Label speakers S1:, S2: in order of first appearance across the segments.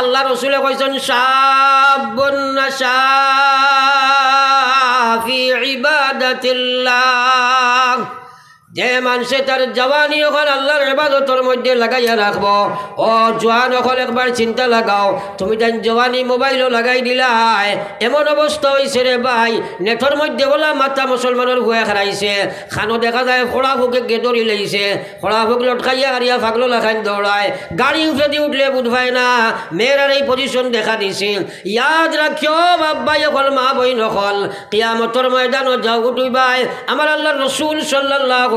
S1: আল্লাহ রসুলে কইছেন ফি ইবাদাতিল্লাহ। যে মানুষে তার জওয়ানি এখন আল্লাহর ইবাদতের মধ্যে লাগাইয়া রাখব। ও জোয়ান এখন একবার চিন্তা লাগাও। তুমি তাই জওয়ানি মোবাইলও লাগাই দিলাই। এমন অবস্থা হয়েছে রে ভাই। নেটর মধ্যে বলা মাথা মুসলমানের হুয়া খারাইছে খানো দেখা যায় খোড়া ফুকে গেদরি লাইছে। খোড়া ফুক লটকাইয়া হারিয়া ফাগলো লাখান দৌড়ায়। গাড়ি উঠে দিয়ে উঠলে বুধবাই না। মেয়েরার এই পজিশন দেখা দিছিল। ইয়াদ রাখিও বাব্বাই অকল মা বই নকল কিয়ামতর ময়দানত যাও গুটুইবাই আমার আল্লাহ রসুল সাল্লাল্লাহু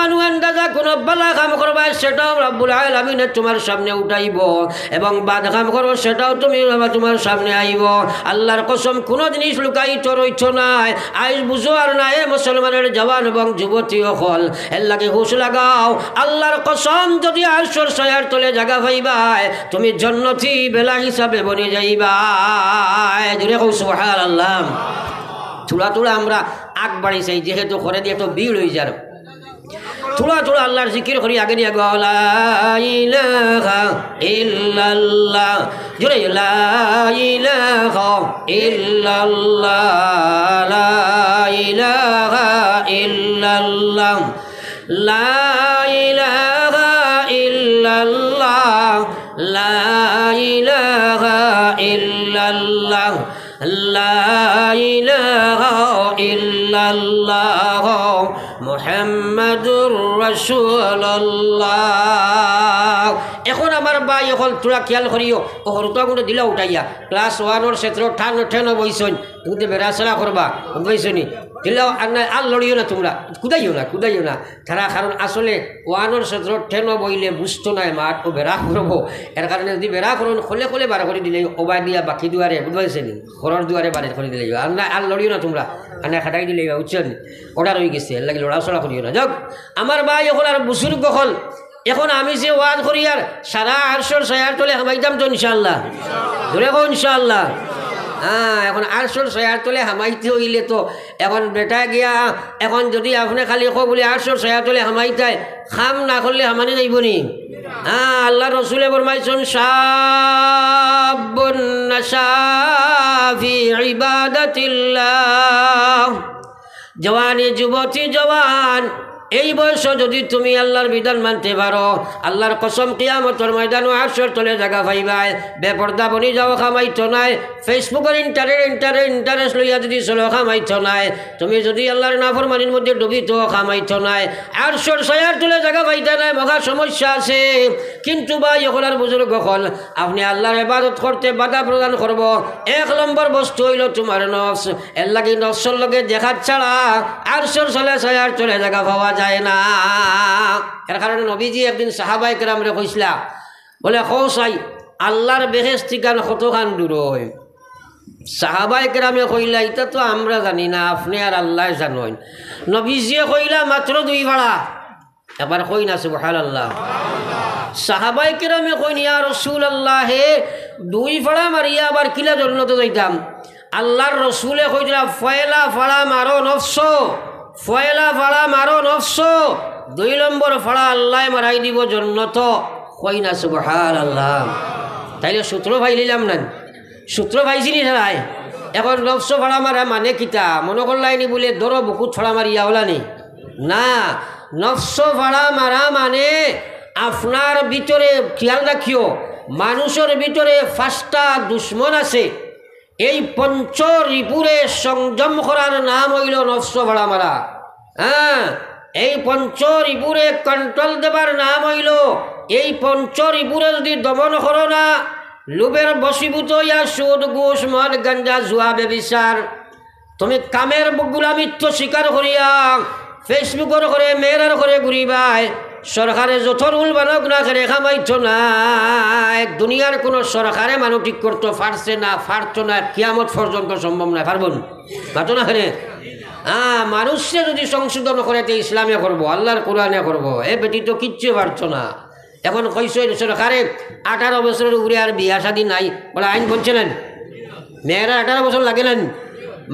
S1: অনুপরমাণু আন্দাজা কোনো বালা কাম করবা, সেটাও রব্বুল আলামিনে তোমার সামনে উঠাইব। এবং বাদ কাম করো, সেটাও তুমি তোমার সামনে আইব। আল্লাহর কসম কোনো জিনিস লুকাই তো রইছ নাই আইস বুঝো আর নাই মুসলমানের জওয়ান এবং যুবতী হল এর লাগে হুশ লাগাও। আল্লাহর কসম, যদি আশ্বর সয়ার তলে জাগা পাইবাই তুমি জন্নতি বেলা হিসাবে বনে যাইবাই জুড়ে কৌ সুবহান আল্লাহ থোড়া থোড়া আমরা আগ বাড়ি চাই যেহেতু করে দিয়ে তো ভিড় হয়ে যার থোড়া থোড়া আল্লাহর জিকির করি, আগে দিয়ে গো, লা ইলাহা ইল্লাল্লাহ। ইল্লাল্লাহ। লা ইলাহা ইল্লাল্লাহ, লা ইলাহা ইল্লাল্লাহ। লা ইলাহা ইল্লাল্লাহ। মুহাম্মাদুর এখন আমার ভাই এখন তোরা খেয়াল করিও, ও হরতা গুলো দিলা উঠাইয়া। ক্লাস ওয়ানোর ক্ষেত্রে ঠান ঠেন বইছন তুমি বেড়াচলা করবা বইছনি আর না আর লড়িও না তোমরা, কুদাইও না কুদাইও না। তারা কারণ আসলে ওয়ানোর ক্ষেত্র ঠেন বইলে বুঝতো নাই মাঠ ও বেড়া করব। এর কারণে যদি বেড়া করুন, খোলে খোলে বার করে দিলে ওবাই দিয়া বাকি দুয়ারে বুঝবাইছে নি ঘরের দুয়ারে বারে করে দিলে আর না আর লড়িও না তোমরা আর না খাটাই দিলে উচ্চন ওটা রয়ে গেছে, এর লাগে লড়াচড়া করিও না। যাক, আমার ভাই এখন আর বুজুর্গ হল। এখন আমি যে ওয়াজ করি আর সারা আটশোর ছয়ার তোলে হামাইতাম তো ইনশাল্লাহ ধরে ইনশাল্লাহ হ্যাঁ এখন আটশোর ছয়ার তোলে হামাইতে হইলে তো। এখন বেটা গিয়া, এখন যদি আপনি খালি কো বলে আটশোর ছয়ার তোলে হামাইতাই খাম না করলে হামানি যাইব নি। হ্যাঁ আল্লাহ রসুলে বরমাইছন নাশাফি ইবাদাতিল্লাহ জওয়ানি যুবতী জওয়ান এই বয়স যদি তুমি আল্লাহর বিধান মানতে পারো, আল্লাহর কসম কিয়ামতর ময়দান আটশোর তলে জায়গা পাইবাই, বেপর্দা বনি যাও খামাইতো নাই, ফেসবুকের ইন্টারেট ইন্টারেট ইন্টারেস্ট লইয়া যদি চলো খামাইতো নাই, তুমি যদি আল্লাহর নাফরমানির মধ্যে ডুবিত খামাইতো নাই আটশোর ছয়ার তলে জায়গা পাইতে নাই, মহা সমস্যা আছে। কিন্তু বা ইহলার বুজুর্গ হল, আপনি আল্লাহর ইবাদত করতে বাধা প্রদান করব, এক নম্বর বস্তু হইল তোমার নফস, এর লাগে নফসর লগে দেখার ছাড়া আটশোর ছলে ছয়ার চলে জায়গা পাওয়া যায় না। এর কারণে নবীজি একদিন সাহাবাই কেরামরে কইসলা, বলে কৌসাই আল্লাহর বেহেস ঠিকান কতখান দূর সাহাবাই কেরামে কইলা, এটা তো আমরা জানি না, আপনি আর আল্লাহ জানেন। নবীজিয়ে কইলা, মাত্র দুই ভাড়া। এবার কই না সুবহান আল্লাহ সাহাবাই কেরামে কইন, ইয়া রসুল আল্লাহ হে দুই ফাড়া মারিয়া আবার কিলা জন্নত যাইতাম? আল্লাহর রসুলে কইলা, ফয়লা ফাড়া মারো নফস। ফয়লা ফাড়া মারো নফস। দুই নম্বর ফাড়া আল্লাহ মারাই দিব জন্নত। কই না সুবহান আল্লাহ তাইলে সূত্র ভাই লিলাম না। সূত্র ভাইছি নি ঠাই এখন নফস ফাড়া মারা মানে কিতা? মনে করলাইনি বলে দর বুকুত ফাড়া মারিয়া ওলানি না? নফস ফাড়া মারা মানে আপনার ভিতরে, খেয়াল রাখিও, মানুষের ভিতরে পাঁচটা দুশ্মন আছে। এই পঞ্চ রিপুরে সংযম করার নাম হইল নফস ভাড়া মারা হ্যাঁ এই পঞ্চ রিপুরে কন্ট্রোল দেবার নাম হইল, এই পঞ্চ রিপুরে যদি দমন করো না, লোভের বসীভূত ইয়া সুদ, ঘুষ, মদ, গাঞ্জা, জুয়া বেবিচার তুমি কামের গুলামিত্ব স্বীকার করিয়া ফেসবুকের করে মেয়েরার করে ঘুরিবাই সরকারে যত রুল বানক না করে খামাইতো না। দুনিয়ার কোনো সরকারে মানুষ ঠিক করতো পারছে না পারতো না, কিয়ামত পর্যন্ত সম্ভব না। পারবন পাতো না খানে হ্যাঁ মানুষে যদি সংশোধন করে তো ইসলামে করব, আল্লাহর কোরআনে করব, এ বেটি তো কিচ্ছু পারতো না। এখন কইসই সরকারে আঠারো বছরের উপরে আর বিয়া শাদী নাই। বলে আইন বলছিলেন, মেয়েরা আঠারো বছর লাগেলেন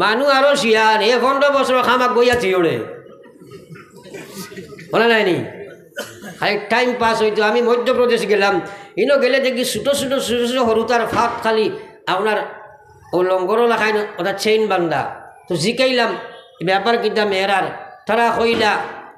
S1: মানুষ আরও শিয়ার এ পনেরো বছর খামাক বইয়া থিওড়ে বলে নাইনি খালি টাইম পাস হইতো। আমি মধ্যপ্রদেশ গেলাম। ইনো গেলে দেখি ছোটো ছোটো ছোটো ছোটো সরুতার ফাঁক খালি আপনার ও লঙ্গরও লাখাই ওটা চেইন বান্ধা। তো জিকাইলাম। ব্যাপার কিতা মেয়েরার তারা কইলা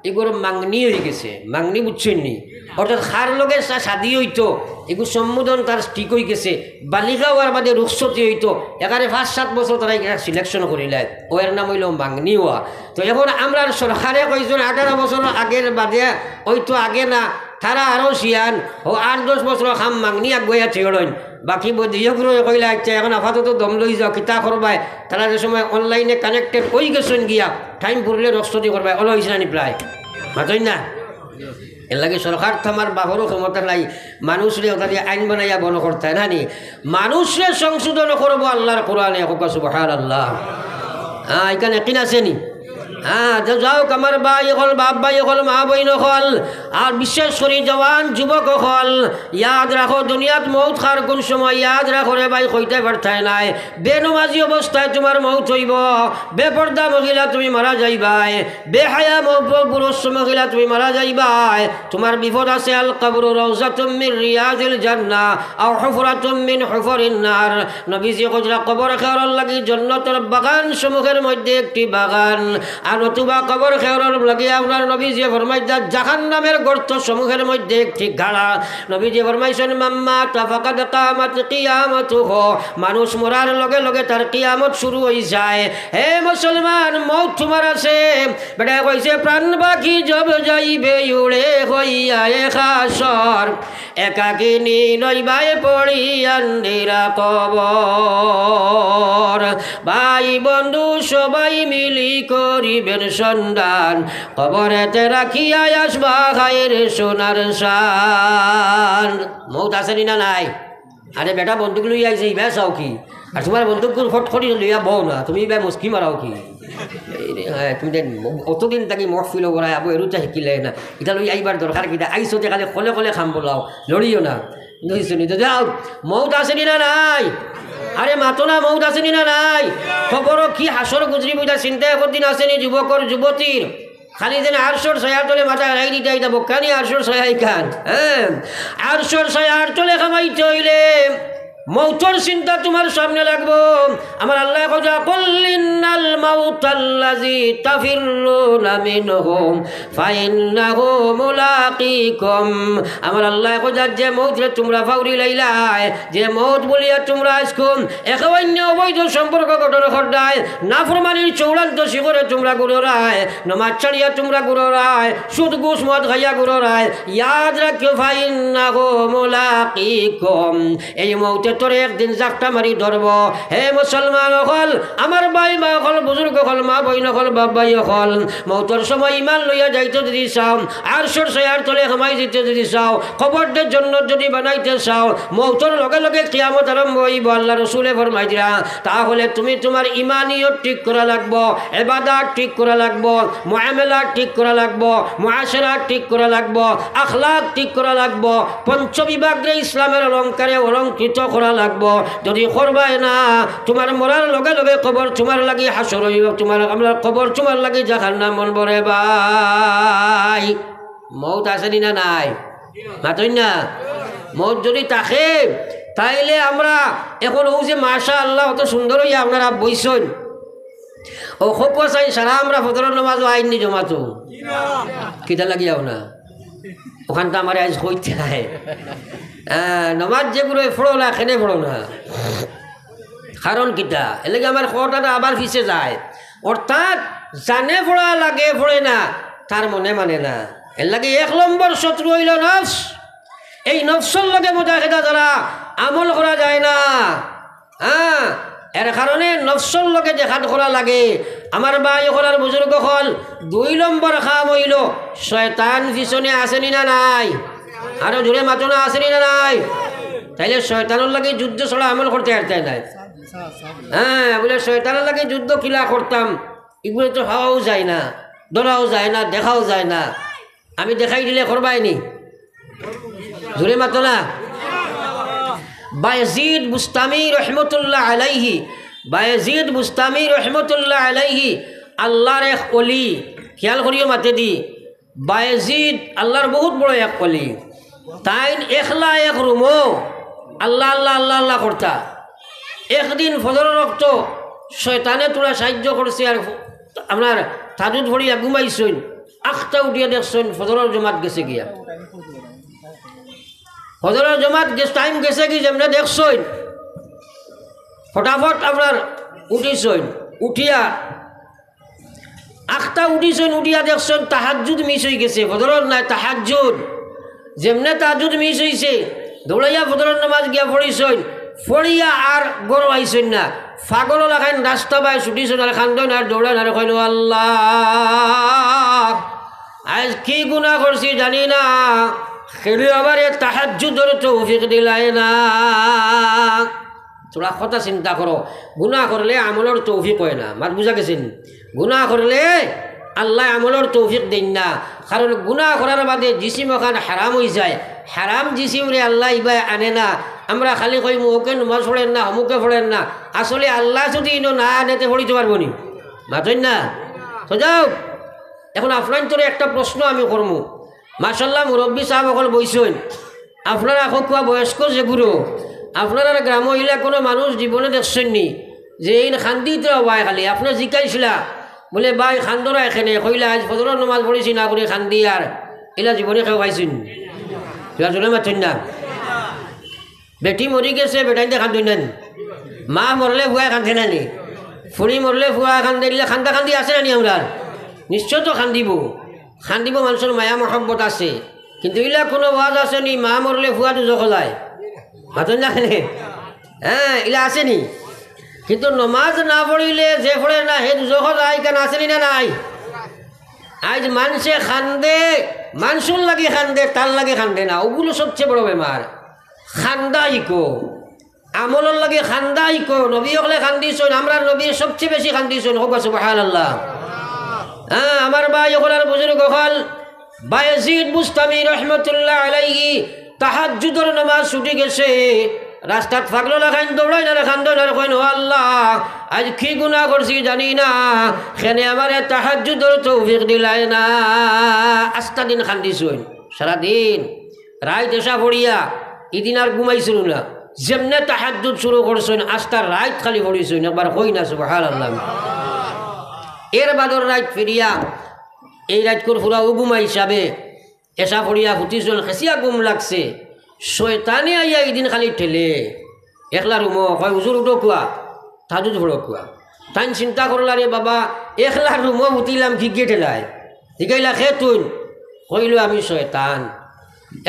S1: এগুলো মাংনি হয়ে গেছে। মাংনি বুঝছেন নি অর্থাৎ খার লগে সাদি হইতো এগুলো সম্বোধন তার ঠিক হয়ে গেছে, বালিকা হওয়ার বাদে রুখসতি হইতো এখানে পাঁচ সাত বছর তারা সিলেকশন করিলে ও এর নাম হইল মাংনি হওয়া। তো এখন আমরা সরকারে কইছেন আঠারো বছর আগের বাদে, হয়তো আগে না, তারা আরও শিয়ান, ও আট দশ বছর খাম মাংনি আগুয়া থিয়ড়ন বাকি দিয়গুলো কইলে আচ্ছা এখন আপাতত দম লই যাও, কিতা করবাই? তারা যে সময় অনলাইনে কানেক্টেড হয়ে গেছেন গিয়া টাইম পড়লে রক্সতি করবাই না প্রায়? মাতই না? এর লাগে সরকার থামার বাহরও ক্ষমতা নাই। মানুষরে দিয়ে আইন বানাইয়া বন করতে না নি? মানুষরে সংশোধন করব আল্লাহর কোরআনে হোক সুবাহ আল্লাহ হ্যাঁ এখানে কিনা শ্রেণি হ্যাঁ তো যাওক আমার ভাই হল বাপ ভাই হল মা বইন হল। আর বিশেষ করে জওয়ান, যুবক হল। ইয়াদ রাখো, দুনিয়াত মৌত খার কোন সময় ইয়াদ রাখো রে ভাই, কইতে পারতাই নাই। বেনমাজি অবস্থায় তোমার মৌত হইব। বেপর্দা মহিলা তুমি মারা যাইবাই। বেহায়া পুরুষ মহিলা তুমি মারা যাইবাই। তোমার বিপদ আছে, আল কবর রওজা তুমির রিয়াজিল জান্না আর হফরা তুমিন হফরিন নার। নবীজি কজরা কবর খেয়ার লাগি জন্নতর বাগান সমূহের মধ্যে একটি বাগান। আর নতুবা কবর খেয়ার লাগি আপনার নবীজি ফরমাইদা জাহান নামের গর্ত সমূহের মধ্যে একটি গাড়া। নবীজি ফরমাইছেন, মাম্মা তাফাকাদ কামাত কিয়ামত হো মানুষ মরার লগে লগে তার কিয়ামত শুরু হয়ে যায়। হে মুসলমান, মৌত তোমার আছে। বেটা কইছে, প্রাণ বাকি জব যাইবে, উড়ে হইয়া এ খাসর একাকিনী নইবাই পড়ি আন্দিরা কবর। ভাই বন্ধু সবাই মিলি করিবেন সন্ধান। কবরেতে রাখিয়া আসবা খায়ের সোনার সান মৌত আসেনি না নাই? আরে বেটা বন্দুক লই আইছে ইবা চাও কি? আর তোমার বন্দুক ফট লইয়া বও না? তুমি ইবা মুস্কি মারাও কি? হ্যাঁ, তুমি দেন অতদিন তাকি মহফিল করাই আবু এরুটা শিকিলে না। এটা লই আইবার দরকার কিটা। আইসো যে খালি কলে কলে খাম বলাও লড়িও না। নইছো নি তো যাও। মৌত আসেনি না নাই? আরে মাতো না, মৌত আসেনি না নাই? খবর কি হাসর গুজরি বুঝা চিন্তা একদিন আসেনি যুবকর, যুবতীর? খালি যেন আটশোর ছয়ার তলে মাথা হারাই দিতে আইতা কানি আটশোর ছয়াই খান হ্যাঁ? আটশোর ছয়ার তলে খামাইতে হইলে মৌতর চিন্তা তোমার সামনে লাগবো। আমার আল্লাহ কথা কল্লিনাল মাউতাল্লাজি তাফিরুনা মিনহুম, ফাইন্নাহু মুলাকিকুম। আমার আল্লাহ কথা যে মৌতরে তোমরা ফাউরি লাইলাই, যে মৌত বলিয়া তোমরা আজকুম অন্য অবৈধ সম্পর্ক গঠন করদায় নাফরমানির চৌড়ান্ত শিখরে তোমরা গুরোরায় নমাজ ছাড়িয়া তোমরা গুরোরায় সুদ, ঘুষ, মদ খাইয়া গুরোরায় ইয়াদ রাখিও, ফাইন্নাহু মুলাকিকুম। এই মৌতে তোর একদিন জাকটা মারি ধরব। হে মুসলমান হল আমার ভাই মা অকল, বুজুর্গ হল মা বইন হল বাপ ভাই হল মৌতর সময় ইমান লইয়া যাইতে যদি চাও, আর সর সয়ার তলে হামাই দিতে যদি চাও খবরদের জন্য যদি বানাইতে চাও, মৌতর লগে লগে কিয়ামত আরম্ভ হইব, আল্লাহ রসুলে ফরমাই দিলা তাহলে তুমি তোমার ইমানিও ঠিক করা লাগবো এবাদার ঠিক করা লাগবো মোয়ামেলা ঠিক করা লাগবো মহাসেরা ঠিক করা লাগবো, আখলাক ঠিক করা লাগবো। পঞ্চবিভাগে ইসলামের অলঙ্কারে অলঙ্কৃত করা লাগবো। যদি করবাই না তোমার মরার লগে লগে খবর তোমার লাগি হাসর হইব তোমার আমরা খবর তোমার লাগি জাহান নাম মন বরে বাই মৌত আসেনি না নাই? মাতই না? মৌত যদি থাকে তাইলে আমরা এখন ও যে মাশা আল্লাহ অত সুন্দর হইয়া আপনারা বইসন। ও খুব চাই সারা আমরা ফতর নমাজ আইন নি জমাতো। কিটা লাগিয়াও না? ওখানটা আমার আজ হইতে নমাজ যেগুলো ফোড়ো না খেনে ফোড়ো না। কারণ কিটা এলাকে আমার খটাটা আবার ফিসে যায়। অর্থাৎ জানে ফোড়া লাগে ফোড়ে না তার মনে মানে না। এর এক নম্বর শত্রু হইল নফস এই নফসর লগে মোজাহেদা দ্বারা আমল করা যায় না। হ্যাঁ এর কারণে নফসর লগে দেখাত করা লাগে। আমার ভাই হলার বুজুর্গ হল, দুই নম্বর খাম হইল শয়তান পিছনে আসেনি না নাই? আরও জোরে মাতনা আসেনি না নাই? তাইলে শয়তানের লাগে যুদ্ধ ছড়া আমল করতে পারতে নাই। হ্যাঁ বলে শয়তানের লাগে যুদ্ধ কিলা করতাম, এগুলো তো হওয়াও যায় না, ধরাও যায় না, দেখাও যায় না। আমি দেখাই দিলে করবাইনি জোরে মাতো না? বায়জিদ মুস্তামি রহমতুল্লাহ আলাইহি, বায়জিদ মুস্তামি রহমতুল্লাহ আলাইহি, আল্লাহর এক অলি, খেয়াল করিও মাতে দি। বায়জিদ আল্লাহর বহুত বড় এক অলি। তাইন একলা এক রুমো। আল্লাহ আল্লাহ আল্লাহ আল্লাহ করতা। একদিন ফজর রক্ত শয়তানে তোরা সাহায্য করছে আর আপনার তাজুদ ভরিয়া ঘুমাইছইন। আখটা উঠিয়া দেখছেন ফজরের জমাত গেছে গিয়া। ফজরের জমাত টাইম গেছে কি যেমন দেখছইন। ফটাফট আপনার উঠিছইন। উঠিয়া আখটা উঠিছইন, উঠিয়া দেখছেন তাহাজুদ মিস হয়ে গেছে। ফজরের নাই তাহাজুদ যেমনে তাহাজুদ মিস হয়েছে দৌড়াইয়া ফজরের নামাজ গিয়া পড়িছইন ফড়িয়া আর গরু আইসইন না। ফাগল লাগাইন রাস্তা by ছুটিছইন R খান্দন R দৌড়ান R coin আল্লাহ, আজ কি গুণা করছি জানি না। খেলি আবার তাহাজুদর তৌফিক দিলাই না। তোরা কথা চিন্তা করো গুণা করলে আমলের তৌফিক হয় না। মাত বুঝা গেছেন? গুণা করলে আল্লাহ আমলের তৌফিক দেন না। কারণ গুণা করার বাদে জিসিম ওখান হারাম হয়ে যায়। হারাম জিসিম রে আল্লাহ ইবাই আনে না। আমরা খালি কই মুখে নমাজ পড়েন না, অমুকে পড়েন না। আসলে আল্লাহ যদি ইনো না আনেতে পড়িতে পারব নি। মাতইন না? তো যাও। এখন আপনার তোর একটা প্রশ্ন আমি করব মাসাল্লাহ মুরব্বী সাহেব অকল বইছেন, আপনারা এখন কোয়া বয়স্ক যেগুলো আপনারা গ্রাম মহিলা কোনো মানুষ জীবনে দেখছেন নি যে এই খান্দি তো বাই খালি। আপনার জিকাইছিলা বলে বাই খান্দরা এখানে। কইলা, আজ ফজরের নমাজ পড়েছি না করে খান্দি আর। এলা জীবনে কেউ খাইছেন? এলা মাথেন না বেটি মরি গেছে বেটাইতে খান্দুই নেন মা মরলে ফুয়াই খান্দে নানি ফুড়ি মরলে ফুয়া খান্দে দিলে খান্দা খান্দি আছে নানি আমরা? নিশ্চয় তো খান্দিব খান্দিব মানুষের মায়া, মহব্বত আছে। কিন্তু এইলা কোনো ওয়াজ আছে নি? মা মরলে দুজক যায় মাতন জানে? হ্যাঁ এলা আছে নি? কিন্তু নমাজ না পড়িলে যে পড়ে না সেই দুজক যায় কেন আসেনি না নাই? আজ মানুষে খান্দে মানুষের লাগে খান্দে তার লাগে খান্দে না, ওগুলো সবচেয়ে বড় বেমার। খান্দাইকো আমলের লাগে খান্দাইকো নবী হলে খান্দিছন আমরা নবীর সবচেয়ে বেশি খান্দিছন হোক সুবাহান আল্লাহ হ্যাঁ আমার ভাই ওখানে বুজুর্গ হল বায়জিদ মুস্তামি রহমতুল্লাহ আলাইহি, তাহাজ্জুদর নামাজ ছুটি গেছে। রাস্তাত ফাগলো লাগাইন, দৌড়াই না খান দৌড়ার কইন, ও আল্লাহ, আজ কি গুণা করছি জানি না। সেনে আমারে তাহাজ্জুদর তৌফিক দিলাই না। আস্তা দিন খান্দিছুন সারাদিন। রায় দেশা পড়িয়া, ইদিন আর ঘুমাইছিল না। যেমনে তাহাজ্জুদ শুরু করছেন আস্তার রাইত খালি পড়িছুন একবার কই না সুবহান আল্লাহ এর বাদর রাইত ফিরিয়া, এই রাইতকুর ফুরা উগুমা হিসাবে এসা ফড়িয়া ফুটিছিল খেসিয়া গুম লাগছে। শয়তানে আইয়া এদিন খালি ঠেলে। একলা রুম হয় উজুর উঠো কুয়া তাজুদ ভরো কুয়া তাই চিন্তা করলা বাবা, একলা রুম উঠিলাম, কি গিয়ে ঠেলায় শিকাইলা খে তুন কইল আমি শয়তান।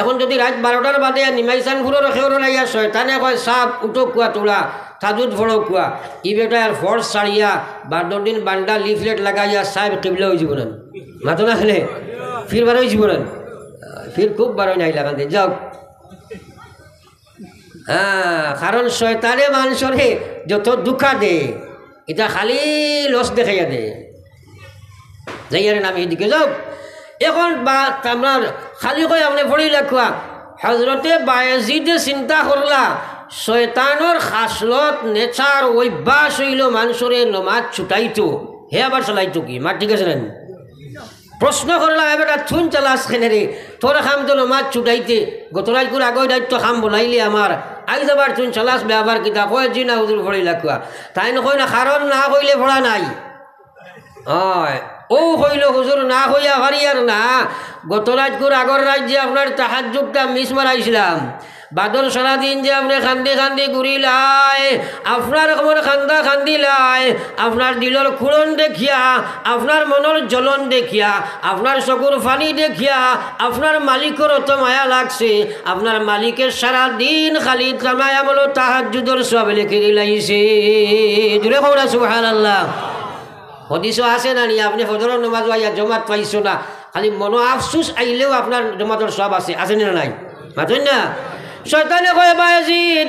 S1: এখন যদি রাত বারোটার বাদে নিমাইচান ফুরোর খেউর লাইয়া শয়তানে কয় সাপ উঠো কুয়া তোলা তাজুদ ভরো কুয়া ই বেটা আর ফর্স ছাড়িয়া বারোর দিন বান্ডা লিফলেট লাগাইয়া সাহেব কিবলে হয়ে যাব না মাতো না হলে ফির বার হয়ে যাব না ফির খুব বার নাই লাগান দে যাও কারণ শয়তানে মানুষরে যত দুঃখা দে, এটা খালি লস দেখাইয়া দে। যাইয়ার নাম এদিকে যাও। এখন বা আপনার খালি কই আপনি পড়ি লেখা হজরতে বায়জিদে চিন্তা করলা, শয়তানোর খাসলত, নেচার, অভ্যাস হইল মানুষরে নমাজ ছুটাইতো। হে আবার চলাইতো কি? মার ঠিক আছে না প্রশ্ন করলা এবার থুন চালাস খেনে রে? তোর খাম তো নমাজ ছুটাইতে গতরাজ করে আগয় দায়িত্ব খাম বনাইলি আমার আই যাবার চুন চলাস ব্যবহার কিতা কয়, জি না হুজুর ভরি লাগুয়া তাই নকয় না কারণ না কইলে ভরা নাই। হয়। ও হইল হুজুর না হইয়া হারিয়ার না। গত রাজগুর আগর রাজ্যে আপনার তাহার যুগটা মিস মারাইছিলাম বাদল সারাদিন যে আপনি খান্দি খান্দি ঘুরিলাই আপনার কমর খান্দা খান্দি লাই, আপনার দিলর খুরন দেখিয়া, আপনার মনের জ্বলন দেখিয়া, আপনার চকুর ফানি দেখিয়া, আপনার মালিকের অত মায়া লাগছে, আপনার মালিকের সারা দিন খালি কামায় আমলো তাহার যুদর সব লিখে দিলাইছে জুড়ে খবরা সুহান আল্লাহ হদিসও আছে না নি? আপনি ফজরের নমাজ আইয়া জমাত পাইছো না, খালি মনো আফসুস আইলেও আপনার জমাতের সব আছে। আছে না নাই? মাথুন না? শয়তানে কয় বায়াজিদ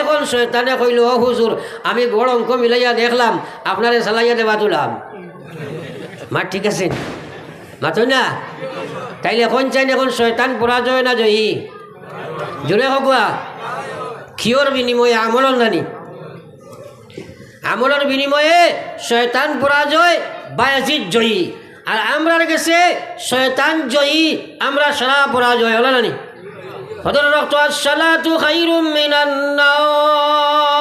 S1: এখন শয়তানে কইল, ও হুজুর, আমি বড় অঙ্ক মিলাইয়া দেখলাম, আপনারে চালাইয়া দেবা তুলাম মা, ঠিক আছে। মাথো না? তাইলে এখন চাই এখন শয়তান পরাজয় না জয়ী? জোরে হকুয়া ক্ষিয়র বিনিময়ে আমলন নানি আমলের বিনিময়ে শয়তান পরাজয় বায়াজিৎ জয়ী। আর আমরার গেছে, শয়তান জয়ী, আমরা সারা পরাজয় হলো নানি قد الصلاة خير من النوم.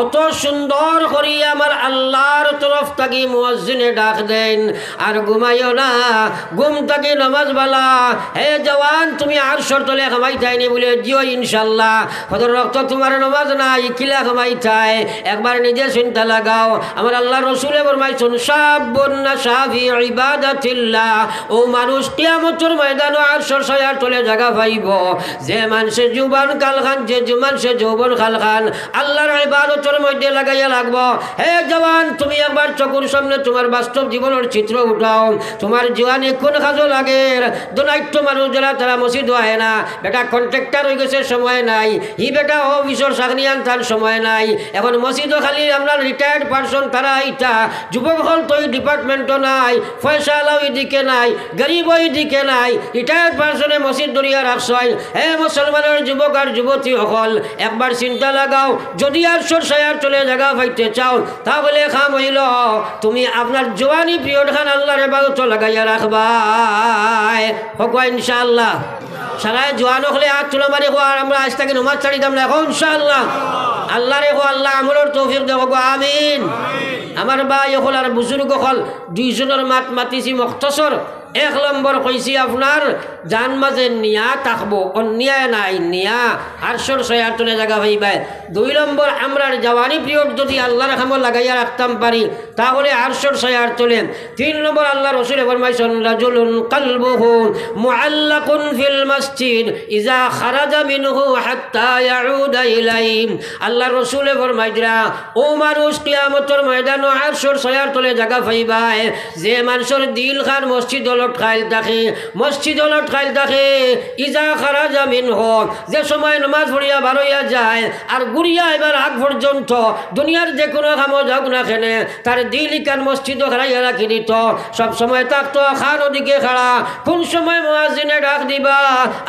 S1: অত সুন্দর করি আমার আল্লাহর তরফ থাকি মুয়াজ্জিনে ডাক দেন। আর ঘুমাইও না, ঘুম থাকি নমাজ বালা। হে জওয়ান, তুমি আর শর্তলে খামাই থাইনি বলে দিও ইনশাল্লাহ। হদর রক্ত তোমার নমাজ নাই, কিলা খামাই থাই একবার নিজে চিন্তা লাগাও। আমার আল্লাহ রসুলে বরমাইছুন সাবন্না সাফি ইবাদাতিল্লাহ। ও মানুষ, কিয়ামতের ময়দানও আর সরসয়ার তলে জায়গা পাইব। যে মানুষে যুবান কাল খান, যে মানুষে যৌবন খাল খান, আল্লাহর ইবাদতের মধ্যে লাগাইয়া লাগবো হে জওয়ান, তুমি একবার চকুর সামনে তোমার বাস্তব জীবনের চিত্র উঠাও। তোমার জোয়ানি কোন কাজও লাগে? দোনাইট্য মানুষ যারা তারা মসজিদ আহে না। বেটা কন্ট্রাক্টার হয়ে গেছে, সময় নাই। ই বেটা অফিসর চাকরি আনতার সময় নাই। এখন মসজিদও খালি, আমরা রিটায়ার্ড পার্সন তারা আইতা যুবক হল তো এই ডিপার্টমেন্টও নাই। পয়সা আলাও এদিকে নাই। গরিব দিকে নাই। রিটায়ার্ড পার্সনে মসজিদ দরিয়া রাখছয় হে মুসলমানের যুবক আর যুবতী সকল, একবার চিন্তা লাগাও। যদি আর সরসায়ার চলে জায়গা পাইতে চাও তাহলে খাম হইল। তুমি আপনার জোয়ানি পিরিয়ড খান আল্লাহর এবাদত লাগাইয়া রাখবাই হকুয়া ইনশাআল্লাহ। সারায় জোয়ান হলে আর তুলো মারি হো আর আমরা আজ তাকে নমাজ ছাড়িতাম না এখন আল্লাহ রে হো আল্লাহ আমলের তৌফিক দেব গো, আমিন। আমার ভাই হল আর বুজুর্গ হল, দুইজনের মাত মাতিছি মক্তসর। এক নম্বর কইছি আপনার জান মাঝে নিয়া থাকব, অন্যায় নাই, নিয়া আটশোর ছয় আটনে জায়গা ভাইবাই দুই নম্বর, আমরার জওয়ানি পিরিয়ড যদি আল্লাহর খামর লাগাইয়া রাখতাম পারি, তাহলে আটশোর ছয় আট চলে তিন নম্বর, আল্লাহ রসুল ফরমাইছেন, রাজুলুন কালবুহু মুআল্লাকুন ফিল মসজিদ, ইজা খারাজা মিনহু হাত্তা ইয়াউদা ইলাইহি আল্লাহ রসুলে ফরমাইদরা ও মানুষ, কিয়ামতের ময়দানো আটশোর ছয় আট তলে জায়গা পাইবাই যে মানুষের দিল খান মসজিদ লটকাইল থাকে মসজিদ লটকাইল থাকে ইজা খারা জামিন হোক যে সময় নমাজ পড়িয়া বারইয়া যায়, আর গুড়িয়া এবার আগ পর্যন্ত দুনিয়ার যে কোনো কামো যাক না খেলে, তার দিল মসজিদ খারাইয়া রাখি দিত। সব সময় থাকতো খান ওদিকে খাড়া, কোন সময় মহাজিনে ডাক দিবা,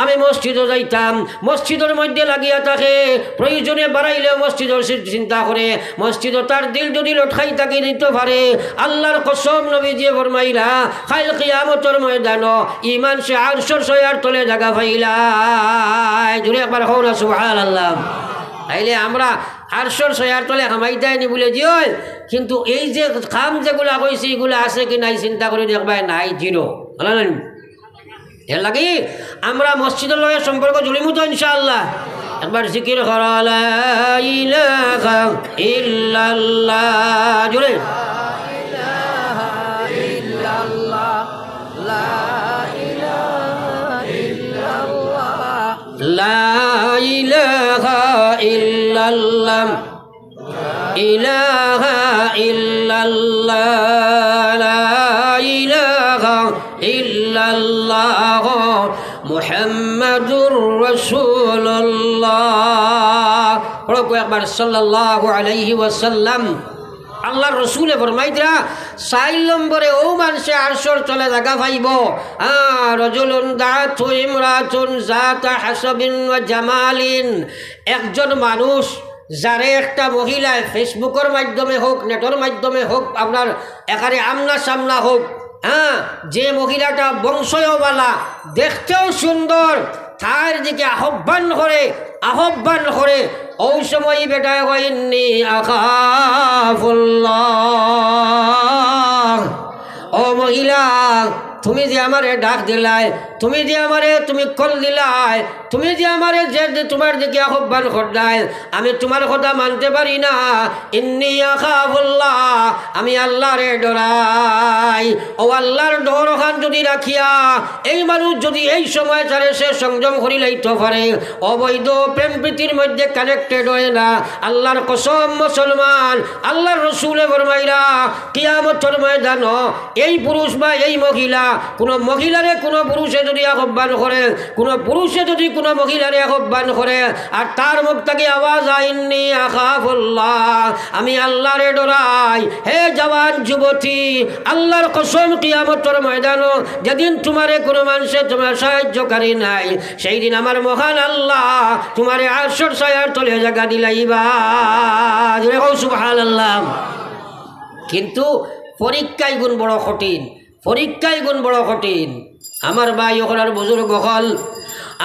S1: আমি মসজিদও যাইতাম। মসজিদের মধ্যে লাগিয়া থাকে, প্রয়োজনে বাড়াইলেও মসজিদের চিন্তা করে। মসজিদও তার দিল যদি লটকাই তাকে দিতে পারে। আল্লাহর কসম নবী দিয়ে ফরমাইলা, খাইল কিয়ামতর ময়দান ইমান সে আটশোর ছয়ার তলে জায়গা পাইলাই জুড়ে একবার হও না সুহান আল্লাহ তাইলে আমরা আটশোর ছয়ার তলে হামাই দেয়নি বলে দিও কিন্তু এই যে কাম যেগুলা কইছে, এগুলো আছে কি নাই চিন্তা করে দেখবাই নাই জিরো হলো না? এর লাগি? আমরা মসজিদের লগে সম্পর্ক জুড়িমু তো ইনশাআল্লাহ। একবার জিকির করা জুড়ে। إله إلا الله. إله إلا الله. لا إله إلا الله. محمد رسول الله. رب أكبر صلى الله عليه وسلم. আল্লাহ রসুলে ফরমাইতরা চার নম্বরে ও মানুষে আরশর চলে জাগা পাইব রজুলুন দাঁত ইমরাতুন জাতা হাসবিন জামালিন। একজন মানুষ, যারে একটা মহিলায় ফেসবুকের মাধ্যমে হোক, নেটের মাধ্যমে হোক, আপনার একারে আমনা সামনা হোক হ্যাঁ যে মহিলাটা বংশয়বালা দেখতেও সুন্দর তার দিকে আহ্বান করে আহ্বান করে ঔ সময় বেটায় কইনি আখাফুল্লাহ ও মহিলা তুমি যে আমারে ডাক দিলাই, তুমি যে আমারে তুমি কল দিলাই, তুমি যে আমারে যে তোমার দিকে আহ্বান করলাই, আমি তোমার কথা মানতে পারি না। ইন্নি আখাফুল্লাহ আমি আল্লাহরে ডরাই। ও আল্লাহর ডর খান যদি রাখিয়া, এই মানুষ যদি এই সময় চারে সে সংযম করি লাইতে পারে, অবৈধ প্রেম প্রীতির মধ্যে কানেক্টেড হয় না। আল্লাহর কসম মুসলমান, আল্লাহর রসুলে ফরমাইরা, কিয়ামতর ময়দান এই পুরুষ বা এই মহিলা কোনো মহিলারে কোনো পুরুষে যদি আহ্বান করে কোনো পুরুষে যদি কোনো মহিলারে আহ্বান করে আর তার মুখ থেকে আওয়াজ আইননি আখাফুল্লাহ আমি আল্লাহরে ডরাই। হে জওয়ান যুবতী, আল্লাহর কসম কিয়ামতর ময়দান যেদিন তোমারে কোনো মানুষে তোমার সাহায্যকারী নাই, সেই দিন আমার মহান আল্লাহ তোমারে আটশোর সায়ার তলে জায়গা দিলাইবা। আল্লাহ কিন্তু পরীক্ষায় গুণ বড় কঠিন। পরীক্ষায় গুণ বড় কঠিন। আমার ভাই ওখানার বুজুর্গ হল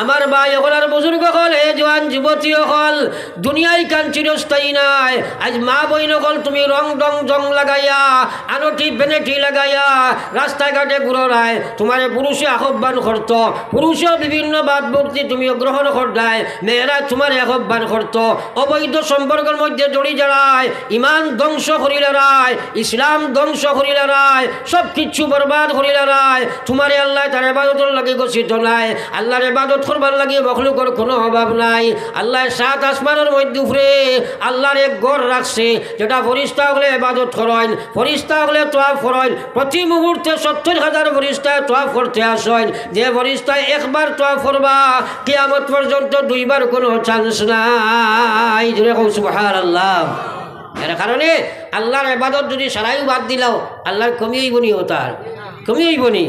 S1: আমার ভাই ওখানার বুজুর্গ হল হে জোয়ান যুবতী হল, দুনিয়ায় কান চিরস্থায়ী নাই। আজ মা বইন হল, তুমি রং ডং জং লাগাইয়া, আনটি বেনেটি লাগাইয়া রাস্তায় ঘাটে ঘুরায় তোমার পুরুষে আহ্বান করত পুরুষেও বিভিন্ন বাদ ভক্তি তুমি গ্রহণ করতায় মেয়েরা তোমার আহ্বান করত, অবৈধ সম্পর্কের মধ্যে জড়ি জড়ায়, ইমান ধ্বংস করিলে রায় ইসলাম ধ্বংস করিলে রায় সব কিছু বরবাদ করিলে রায় তোমারে আল্লাহ তার এবাদতর লাগে গছিত নাই। আল্লাহর এবাদত করবার লাগে মখলুকর কোনো অভাব নাই। আল্লাহ সাত আসমানের মধ্যে উপরে আল্লাহর এক গড় রাখছে, যেটা ফরিস্তা হলে এবাদত করেন, ফরিস্তা হলে তোয়াফ করেন, প্রতি মুহূর্তে সত্তর হাজার ফরিস্তায় তোয়াফ করতে আসেন। যে ফরিস্তায় একবার তোয়াফ করবা, কিয়ামত পর্যন্ত দুইবার কোনো চান্স নাই। সুবহান আল্লাহ এর কারণে আল্লাহর এবাদত যদি সারাইও বাদ দিলাও, আল্লাহর কমিয়েইব নি ও তার। কমিয়েইব নি।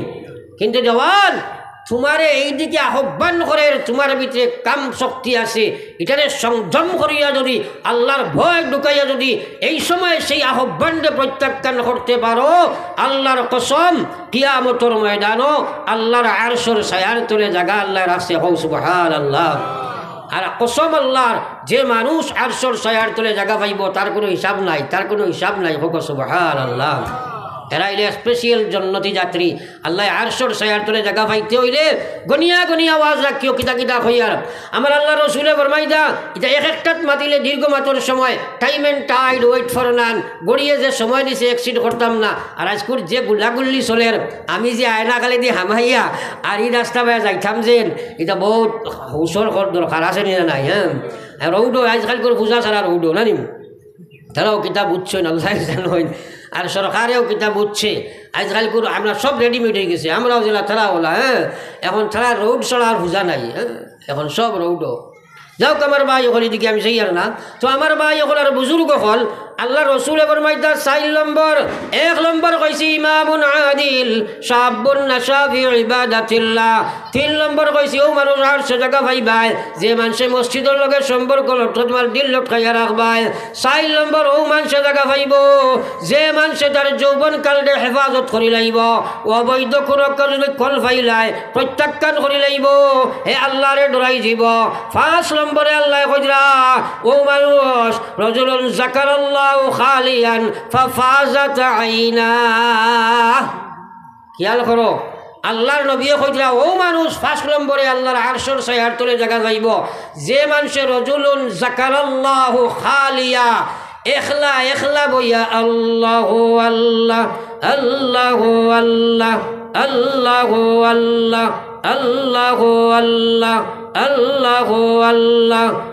S1: কিন্তু জওয়ান তোমারে এই দিকে আহ্বান করে, তোমার ভিতরে কাম শক্তি আছে। এটারে সংযম করিয়া যদি, আল্লাহর ভয় ঢুকাইয়া যদি এই সময় সেই আহ্বানকে প্রত্যাখ্যান করতে পারো, আল্লাহর কসম, কিয়ামতর ময়দানও আল্লাহর আরশর সায়ার তোলে জাগা আল্লাহ রাখছে হৌ আল্লাহ আর কসম আল্লাহর, যে মানুষ আরশর সায়ার তোলে জাগা পাইব, তার কোনো হিসাব নাই, তার কোনো হিসাব নাই, হোক সুবহান আল্লাহ এরা হইলে স্পেশিয়াল জন্নতি যাত্রী। আল্লাহ আরশোর সায়ার তোলে জায়গা পাইতে হইলে গনিয়া গনিয়া আওয়াজ রাখিও, কিতা কিতা হইয়ার আমার আল্লাহ রসুলে ফরমাই দা, এটা এক একটাত মাতিলে দীর্ঘ মাতর সময় time and tide wait for none গড়িয়ে যে সময় দিছে এক্সিড করতাম না। আর আজকুর যে গুল্লাগুল্লি চলের আমি যে আয়না কালে দিয়ে হামাইয়া, আর এই রাস্তা বাইয়া যাইতাম যেন, এটা বহুত হুসর দরকার আছে না নাই হ্যাঁ? রৌডো আজকাল করে পূজা ছাড়া রৌডো না নিম। তারাও কিতাব না আল্লাহ জানোই আর সরকারেও কিতাব বুঝছে আজকাল করে আমরা সব রেডিমেড হয়ে গেছে। আমরাও জেলা তারা ওলা হ্যাঁ? এখন থালা রোড ছাড়া আর হুজা নাই হ্যাঁ? এখন সব রৌডও যাওক আমার ভাই ওখানে দিকে আমি সেই আর না। তো আমার ভাই ওখানে আর বুজুর্গ হল আল্লাহ রসুল মাইদা চার নম্বর, এক নম্বর কইছি ইমামুন আদিল সাবুন নাসাফি ইবাদাতিল্লাহ। তিন নম্বর কইছি, ও মানুষ, আর সে জায়গা ভাইবাই, যে মানুষে মসজিদের লগে সম্পর্ক লক্ষ্য তোমার দিল লটকাইয়া রাখবাই। চার নম্বর, ও মানুষে জায়গা ভাইব, যে মানুষে তার যৌবন কালরে হেফাজত করি লাইব, অবৈধ কোনো কারণে কল ফাইলাই প্রত্যাখ্যান করি লাইব, হে আল্লাহরে ডরাই যাব পাঁচ নম্বরে আল্লাহ কইরা, ও মানুষ, রজুলুন জাকার আল্লাহ খেয়াল করো, আল্লাহর নবীয়ে কইলা ও মানুষ, ফার্স্ট নম্বরে আল্লাহর আরশর সায়ার তোলে জায়গা যাইব। যে মানুষের রজুলুন জাকার আল্লাহ খালিয়া, এখলা এখলা বইয়া আল্লাহ আল্লাহ আল্লাহ আল্লাহ আল্লাহ আল্লাহ আল্লাহ আল্লাহ আল্লাহ আল্লাহ।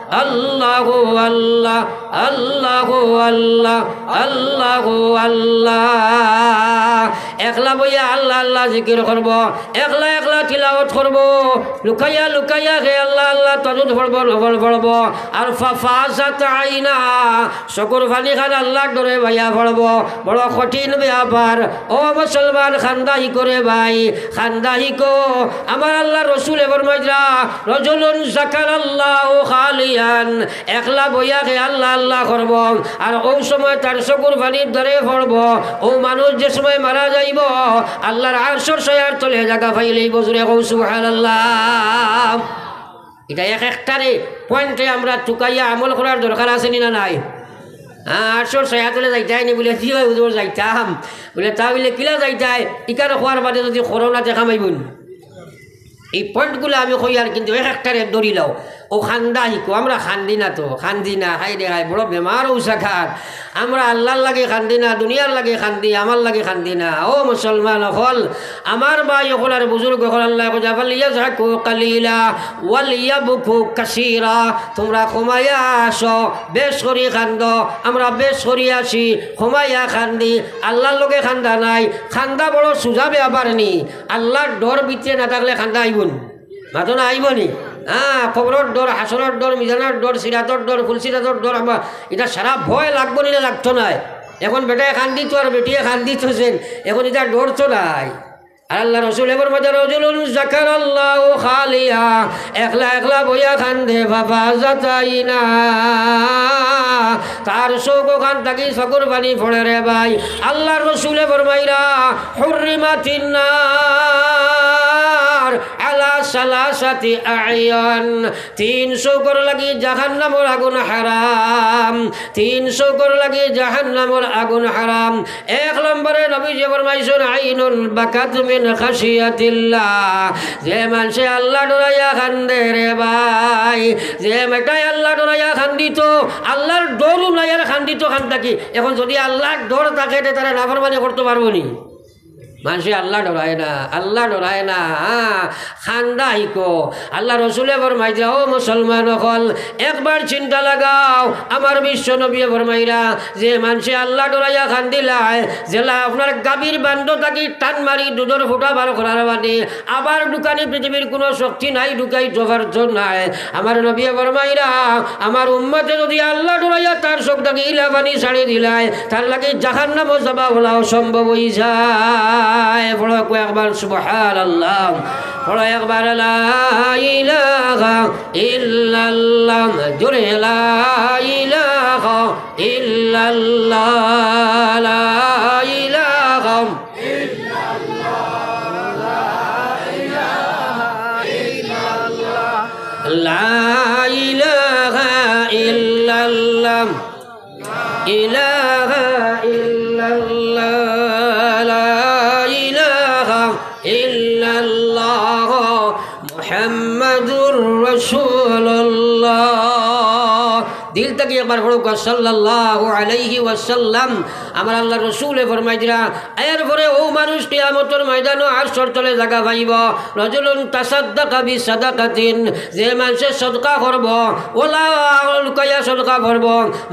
S1: আল্লাহ আল্লাহ আল্লাহ আল্লাহ আল্লাহ আল্লাহ। একলা বইয়া আল্লাহ আল্লাহ জিকির করব, একলা একলা তিলাওয়াত করব, লুকাইয়া লুকাইয়া হে আল্লাহ আল্লাহ তাজুদ পড়ব নবল পড়ব আর ফাফাসাত আইনা চকুর ফানি খান আল্লাহ ডরে ভাইয়া পড়ব বড় কঠিন ব্যাপার, ও মুসলমান খান্দাহি করে ভাই, খান্দাহি কো। আমার আল্লাহ রসুল এবার মাইজরা রজলুন জাকার আল্লাহ খালিয়ান একলা বইয়া হে আল্লাহ আল্লাহ করব, আর ওই সময় তার চকুর পানির দ্বারে পড়ব। ও মানুষ যে সময় মারা যাইব, আল্লাহর আরশর সয়ার তলে জায়গা পাইলেই বজুরে কৌ সুবহানাল্লাহ। এটা এক একটারে পয়েন্টে আমরা টুকাইয়া আমল করার দরকার আছে না নাই? হ্যাঁ আটশোর সয়াতলে যাইতাই নি বলে জিও হুজুর যাইতাম? বলে, তা বলে কিলা যাইতাই? ইকার খোয়ার বাদে যদি করোনা দেখা মাইবুন এই পয়েন্টগুলো আমি কই আর কিন্তু এক একটারে দড়ি লাও। ও খান্দা হিকো আমরা খান্দি না তো, খান্দি না, হাই রে হাই বড় বেমার ঔষা খাত আমরা আল্লাহর লাগে খান্দি না, দুনিয়ার লাগে খান্দি, আমার লাগে খান্দি না। ও মুসলমান হল আমার ভাই হল আর বুজুর্গ হল আল্লাহ ইয়াজহাকু কালিলা ওয়াল ইয়াবকু কাসীরা তোমরা ক্ষমায়া আসো, বেশ করি খান্দ, আমরা বেশ করি আসি ক্ষমায়া খান্দি। আল্লাহর লগে খান্দা নাই, খান্দা বড় সুজাবে আবার নি। আল্লাহর ডর ভিতরে না থাকলে খান্দা আইবুন। মাতো না আইব নি হ্যাঁ খবরের ডর হাসনের ডর মিজানের ডর সিরাতর ডর ফুলসিরাতর ডর আমার এটা সারা ভয় লাগবো নিলে লাগতো নাই? এখন বেটায় খান দিত আর বেটিয়ে খান দিতেছেন এখন এটা ডর তো নাই আর আল্লাহ রসুল এবার মধ্যে রজুলুন জাকার আল্লাহ খালিয়া, একলা একলা বইয়া খান দে বাবা যাতাই না তার শোক খান থাকি চকুর পানি ফোড়ে রে ভাই আল্লাহ রসুলে ফরমাইরা হুরিমাতিন নার আলা সালাসাতি আয়ান তিন শোকর লাগি জাহান্নামর আগুন হারাম। তিন শোকর লাগি জাহান্নামর আগুন হারাম। এক নম্বরে নবী যে ফরমাইছেন, আইনুল বাকাত মিন খাশিয়াতিল্লাহ। যে মানুষে আল্লাহ ডরাইয়া খান্দে রে ভাই। যে মেটাই আল্লাহ ডরাইয়া খান্দিত, আল্লাহর ডরও নাই আর খান্দিত খান থাকি এখন যদি আল্লাহর ডর থাকে তারা নাফরমানি করতে পারব নি। মানুষে আল্লাহ ডরায় না, আল্লাহ ডরায় না হ্যাঁ খান্দা হিকো। আল্লাহ রসুলে ফরমাইছে ও মুসলমান হল একবার চিন্তা লাগাও, আমার বিশ্ব নবী ফরমাইরা যে মানুষে আল্লাহ ডরাইয়া খান্দিলায় জেলা আপনার গাভীর বান্ধ থাকি টান মারি, দুধর ফুটা বার করার মানে আবার দোকানে পৃথিবীর কোনো শক্তি নাই, ঢুকাই জোগার নাই। আমার নবী ফরমাইরা আমার উম্মতে যদি আল্লাহ ডরাইয়া তার চোখ থাকি ইলা পানি ছাড়ি দিলায়, তার লাগে জাহান নামও যাবা বলা অসম্ভব হয়ে যায় معاي سبحان الله. فلا يقبل لا إله إلا الله. جري لا إله إلا الله. لا إله إلا الله. لا إله إلا الله. لا إله إلا রসুল্লাহ চিন্তা দিয়ে একবার পড়ুক সাল্লাহ আলাইহি ওয়াসাল্লাম। আমার আল্লাহ রসুলে ফরমাইদিরা এরপরে ও মানুষ কিয়ামতর ময়দানও আর সরতলে জায়গা পাইব। রজলুন তাসাদ্দা কাবি সাদা কাতিন যে মানুষে সদকা করব, ওলা লুকাইয়া সদকা করব।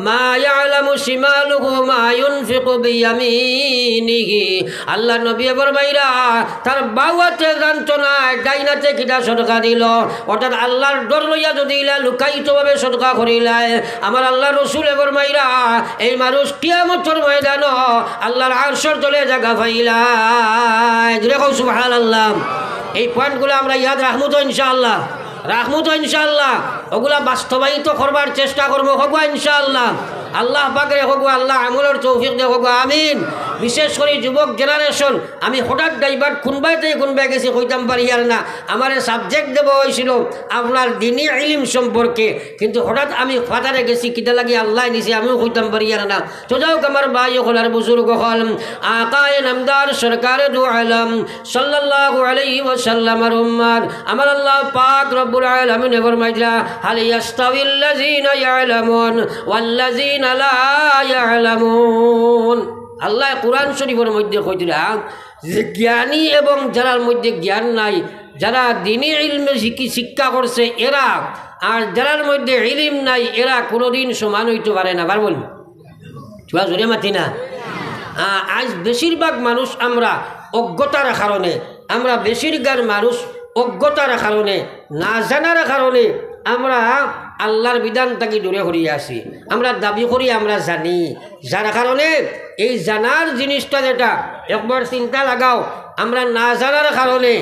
S1: মা ইয়ালামু সিমালুহু মা ইউনফিকু বিয়ামিনিহি। আল্লাহ নবী ফরমাইরা তার বাওয়াতে জানতো না, ডাইনাতে কিটা সদকা দিল। অর্থাৎ আল্লাহর ডর লইয়া যদি ইলা লুকায়িতভাবে সদকা করিলায়, আমার আল্লাহ রসুল এবার মাইরা এই মানুষ কিয়ামতর ময়দান আল্লাহর আরশর চলে জাগা ফাইলা। দেখো আল্লাহ এই পয়েন্টগুলো আমরা ইয়াদ রাখব তো ইনশাআল্লাহ। রাখব তো ইনশাআল্লাহ। ওগুলা বাস্তবায়িত করবার চেষ্টা করব হোক ইনশাআল্লাহ। আল্লাহ পাকে হোক আল্লাহ আমলের তৌফিক দে হোক আমিন। বিশেষ করে যুবক জেনারেশন আমি হঠাৎ ড্রাইভার কোনবাইতে কোনবাই গেছি, কইতাম পারি আর না। আমার সাবজেক্ট দেওয়া হয়েছিল আপনার দিনী ইলিম সম্পর্কে। কিন্তু হঠাৎ আমি ফাতারে গেছি, কিতা লাগি আল্লাহ নিছি, আমিও কইতাম পারি আর না। তো যাও আমার ভাই হলার বুজুর্গ হল, আকায় নামদার সরকার দু আলম, সাল্লাল্লাহু আলাইহি ওয়াসাল্লামের উম্মাদ। আমার আল্লাহ পাক রব্বুল আলামিন ফরমাইলা হাল ইয়াস্তাবিল্লাযিনা ইয়ালামুন ওয়াল্লাযিনা লা ইয়ালামুন আল্লাহ কোরআন শরীফের মধ্যে কইরা যে জ্ঞানী এবং যারার মধ্যে জ্ঞান নাই, যারা দিনী ইলমে শিক্ষা করছে, এরা, আর যারার মধ্যে ইলিম নাই, এরা কোনোদিন সমান হইতে পারে না। পারবন চুয়া জোরে মাতি না। আজ বেশিরভাগ মানুষ আমরা অজ্ঞতার কারণে, আমরা বেশিরভাগ মানুষ অজ্ঞতার কারণে, না জানার কারণে আমরা আল্লাহর বিধান তাকে দূরে হরিয়ে আসি। আমরা দাবি করি, আমরা জানি। যার কারণে এই জানার জিনিসটা যেটা, একবার চিন্তা লাগাও, আমরা না জানার কারণে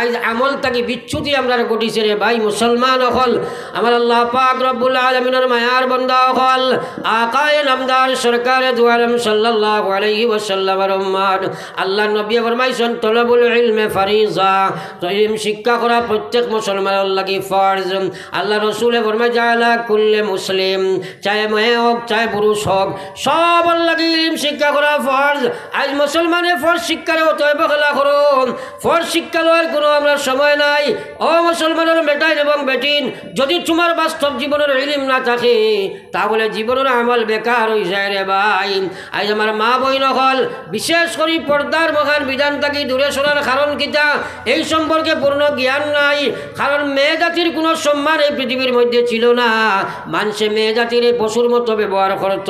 S1: আজ আমল তাকে বিচ্ছুতি আমরা ঘটিছে রে ভাই, মুসলমান হল। আমার আল্লাহ পাক রব্বুল আলমিনের মায়ার বন্দা হল। আকায় নামদার সরকারে দুয়ারম সাল্লাল্লাহু আলাইহি ওয়াসাল্লাম রহমান আল্লাহ নবী ফরমাইছেন, তলবুল ইলমে ফারিজা। তো শিক্ষা করা প্রত্যেক মুসলমানের লাগি ফরজ। আল্লাহ রসুলে ফরমাই জালা কুল্লে মুসলিম। চাহে মেয়ে হোক চাহে পুরুষ হোক, সব লাগি ইলম শিক্ষা করা ফরজ। আজ মুসলমানে ফরজ শিক্ষারে অতএব খেলা করুন। ফরজ শিক্ষা লওয়ার কোনো আমরা সময় নাই। ও মুসলমানের বেটাইন এবং বেটিন, যদি তোমার বাস্তব জীবনের ইলিম না থাকে, তাহলে জীবনের আমল বেকার হয়ে যায় রে ভাই। আজ আমার মা বই নকল বিশেষ করে পর্দার মহান বিধান থাকি দূরে সরার কারণ কিতা এই সম্পর্কে পূর্ণ জ্ঞান নাই, কারণ মেয়ে জাতির কোনো সম্মান এই পৃথিবীর মধ্যে ছিল না। মানুষে মেয়ে জাতির পশুর মতো ব্যবহার করত।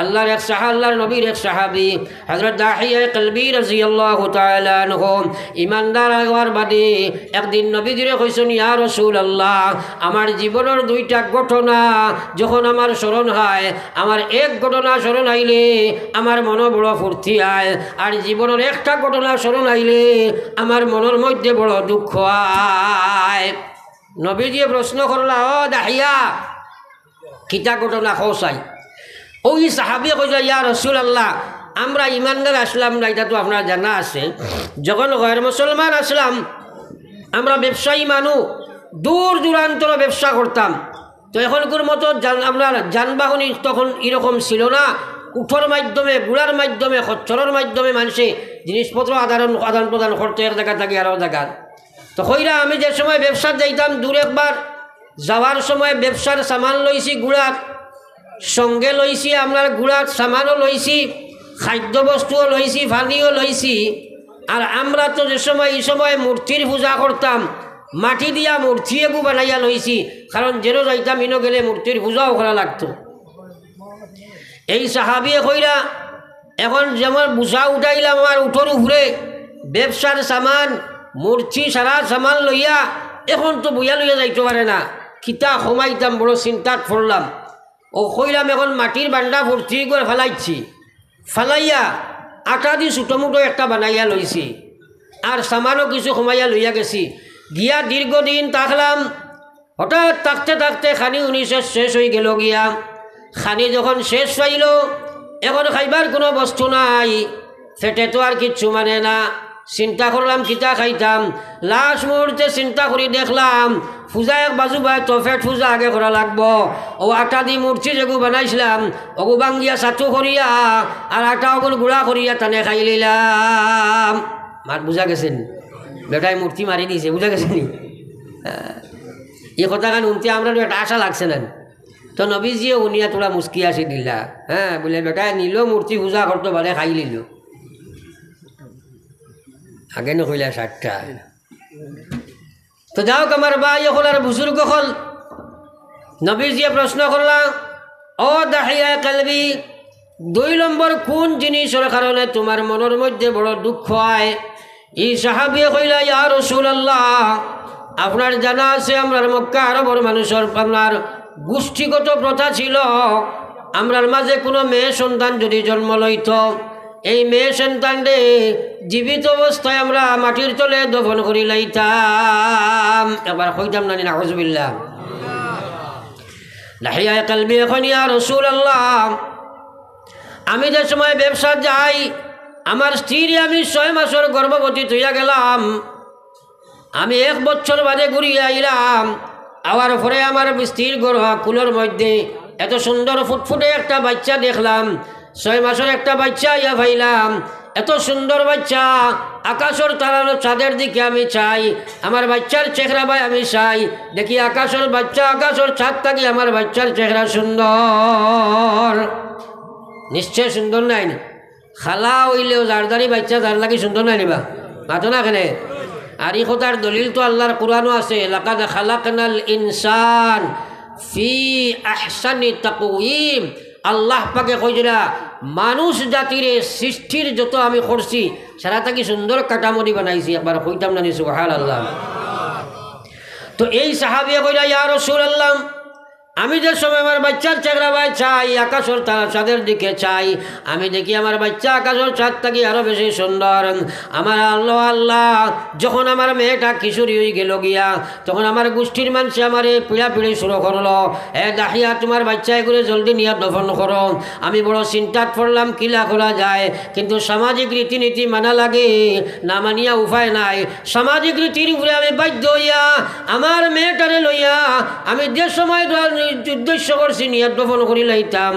S1: আল্লাহর এক সাহা, আল্লাহর নবীর এক সাহাবি হজরত দাহিয়া কলবি রাজিয়াল্লাহু তাআলা আনহু ইমানদার হওয়ার বাদে। একদিন নবীজিরে কইছেন ইয়া রসুল আল্লাহ আমার জীবনের দুইটা ঘটনা যখন আমার স্মরণ হয়, আমার এক ঘটনা স্মরণ আইলে আমার মন বড় ফুর্তি হয় আর জীবনের একটা ঘটনা স্মরণ আইলে আমার মনের মধ্যে বড় দুঃখ আয়। নবীজিয়ে প্রশ্ন করলা, ও দাহিয়া, কিতা ঘটনা খোসাই ওই সাহাবি কইলা, ইয়া রসুল আল্লাহ আমরা ইমানদার আসলাম না এটা তো আপনার জানা আছে। যখন গয়ের মুসলমান আসলাম, আমরা ব্যবসায়ী মানুষ দূর দূরান্তর ব্যবসা করতাম। তো এখনকার মতো আপনার যানবাহন তখন এরকম ছিল না। উঠোর মাধ্যমে, গুড়ার মাধ্যমে, খচ্চরের মাধ্যমে মানুষে জিনিসপত্র আদান আদান প্রদান করতো, এক জায়গা থেকে আরও জায়গা। তো কইরা আমি যে সময় ব্যবসা যাইতাম, দূর একবার যাওয়ার সময় ব্যবসার সামান লইছি, গুড়ার। সঙ্গে লইছি আপনার গুড়ার সামানও লইছি। খাদ্যবস্তুও লইছি পানিও লইছি আর আমরা তো যে সময়, এই সময় মূর্তির পূজা করতাম, মাটি দিয়া মূর্তি এগু বানাইয়া লইছি কারণ যেন যাইতাম, ইনো গেলে মূর্তির পূজাও করা লাগতো। এই সাহাবিয়ে কইরা, এখন যেমন বুঝা উঠাইলাম আমার উঠোর উপরে ব্যবসার সামান মূর্তি সারা সামান লইয়া, এখন তো বইয়া লইয়া যাইতে পারে না। খিতা সোমাইতাম বড় চিন্তাত পড়লাম। ও কইলাম এখন মাটির বান্ডা ভর্তি করে ফেলাইছি ফেলাইয়া আটা দি ছোটো একটা বানাইয়া লইছি আর সামানও কিছু সোমাইয়া লইয়া গেছি। গিয়া দীর্ঘদিন তাকলাম। হঠাৎ থাকতে থাকতে খানি উনিশে শেষ হয়ে গেল গিয়া। খানি যখন শেষ পাইল, এখন খাইবার কোনো বস্তু নাই। সেটে তো আর কিচ্ছু মানে না। চিন্তা করলাম, কিতা খাইতাম। লাস্ট মুহূর্তে চিন্তা করি দেখলাম পূজা এক বাজু বাই তো ফেট পূজা আগে করা লাগবো। ও আটা দি মূর্তি যেগু বানাইছিলাম। অগু বাঙ্গিয়া চাটু করিয়া, আর আটা অগুন গুড়া করিয়া টানে খাই লিলাম মাত বুঝা গেছেন? বেটাই মূর্তি মারি দিয়েছে বুঝা গেছেন এই কথা কান উনতে আমরা একটা আশা লাগছে না তো নবীজিয়ে উনিয়া তোরা মুস্কি আসি দিলা হ্যাঁ বলে, বেটাই, নিল মূর্তি পূজা করতো বারে খাই লিল আগে নকইলা ষাটটা তো যাওক আমার ভাই হল আর বুজুর্গ হল। নবীজিয়ে প্রশ্ন করলাম ও দাহিয়া কালবি, দুই নম্বর কোন জিনিসের কারণে তোমার মনের মধ্যে বড় দুঃখ হয় ই সাহাবিয়ে কইলা, ইয়া রসুল্লাহ আপনার জানা আছে আপনার মক্কা আরবর মানুষের আপনার গোষ্ঠীগত প্রথা ছিল, আমরার মাঝে কোনো মেয়ে সন্তান যদি জন্ম লইত। এই মেয়ে সন্তানরে জীবিত অবস্থায় আমরা মাটির তলে দফন করি লাইতাম। একবার কইতাম না না হজবিল্লা লাহিয়া কালবি এখন ইয়া রসুল আল্লাহ আমি যে সময় ব্যবসা যাই, আমার স্ত্রী আমি ছয় মাসের গর্ভবতী তৈয়া গেলাম। আমি এক বছর বাদে ঘুরিয়ে আইলাম। আবার পরে আমার স্ত্রীর গর্ভ কুলোর মধ্যে এত সুন্দর ফুটফুটে একটা বাচ্চা দেখলাম। ছয় মাসের একটা বাচ্চা ইয়া ভাইলাম এত সুন্দর বাচ্চা, আকাশের তারানো চাঁদের দিকে আমি চাই, আমার বাচ্চার চেহারা ভাই আমি চাই। দেখি আকাশের বাচ্চা, আকাশের ছাদ থাকি আমার বাচ্চার চেহারা সুন্দর। নিশ্চয় সুন্দর নাই খালা হইলেও জারদারি বাচ্চা যার লাগি সুন্দর নাই নিবা। মাতো না কেনে? আর এই কথার দলিল তো আল্লাহর কোরআনও আছে, লাকাদ খালাকনাল ইনসান ফি আহসানি তাকউইম আল্লাহ পাকে কইরা মানুষ জাতির সৃষ্টির যত আমি করছি সারা তাকে সুন্দর কাটামরি বানাইছি, একবার কইতাম না নিছি হাল আল্লাহ তো এই সাহাবিয়া কইলা, ইয়া রাসূলুল্লাহ আমি যে সময় আমার বাচ্চার চেহারা ভাই চাই, আকাশের তারা চাঁদের দিকে চাই, আমি দেখি আমার বাচ্চা আকাশের চাঁদ থাকি আরও বেশি সুন্দর। আমার আল্লাহ আল্লাহ, যখন আমার মেয়েটা কিশোরী হয়ে গেল গিয়া, তখন আমার গোষ্ঠীর মানুষে আমার এই পিড়া পিড়ি শুরু করল। এ দাহিয়া, তোমার বাচ্চা এগুলো জলদি নিয়ে দফন করো। আমি বড় চিন্তাত পড়লাম, কিলা খোলা যায়, কিন্তু সামাজিক রীতিনীতি মানা লাগে, না মানিয়া উপায় নাই। সামাজিক রীতির উপরে আমি বাধ্য হইয়া, আমার মেয়েটারে লইয়া, আমি যে সময় উদ্দেশ্য করছি নিয়ে দফন করি লাইতাম।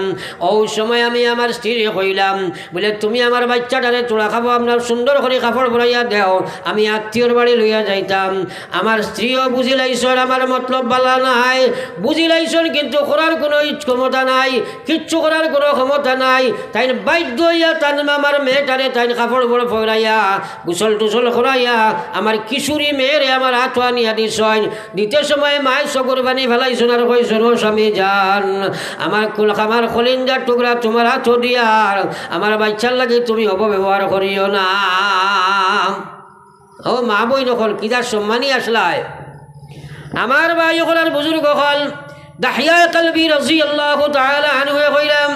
S1: ওই সময় আমি আমার স্ত্রী কইলাম বলে, তুমি আমার বাচ্চাটারে তোলা খাব আপনার সুন্দর করে কাপড় ভরাইয়া দেও। আমি আত্মীয়র বাড়ি লইয়া যাইতাম। আমার স্ত্রীও বুঝি লাইছর আমার মতলব বালা নাই। বুঝি লাইছর কিন্তু করার কোনো ক্ষমতা নাই, কিচ্ছু করার কোনো ক্ষমতা নাই। তাই বাধ্য হইয়া তাই আমার মেয়েটারে তাই কাপড় বড় ফরাইয়া গুসল টুসল করাইয়া, আমার কিশোরী মেয়েরে আমার হাত আনিয়া দিছয় দিতে সময় মায় চকুর বানি ফেলাইছন আর কইছন ও স্বামী যান। আমার কুল আমার কলিঞ্জার টুকরা তোমার হাত দিয়ার আমার বাচ্চার লাগে তুমি অপব্যবহার করিও না। ও মা বই নকল কিদার সম্মানই আসলায়? আমার ভাই হল বুজুর্গ হল দাহিয়া কালবি রাজি আল্লাহ আনহু কইলাম,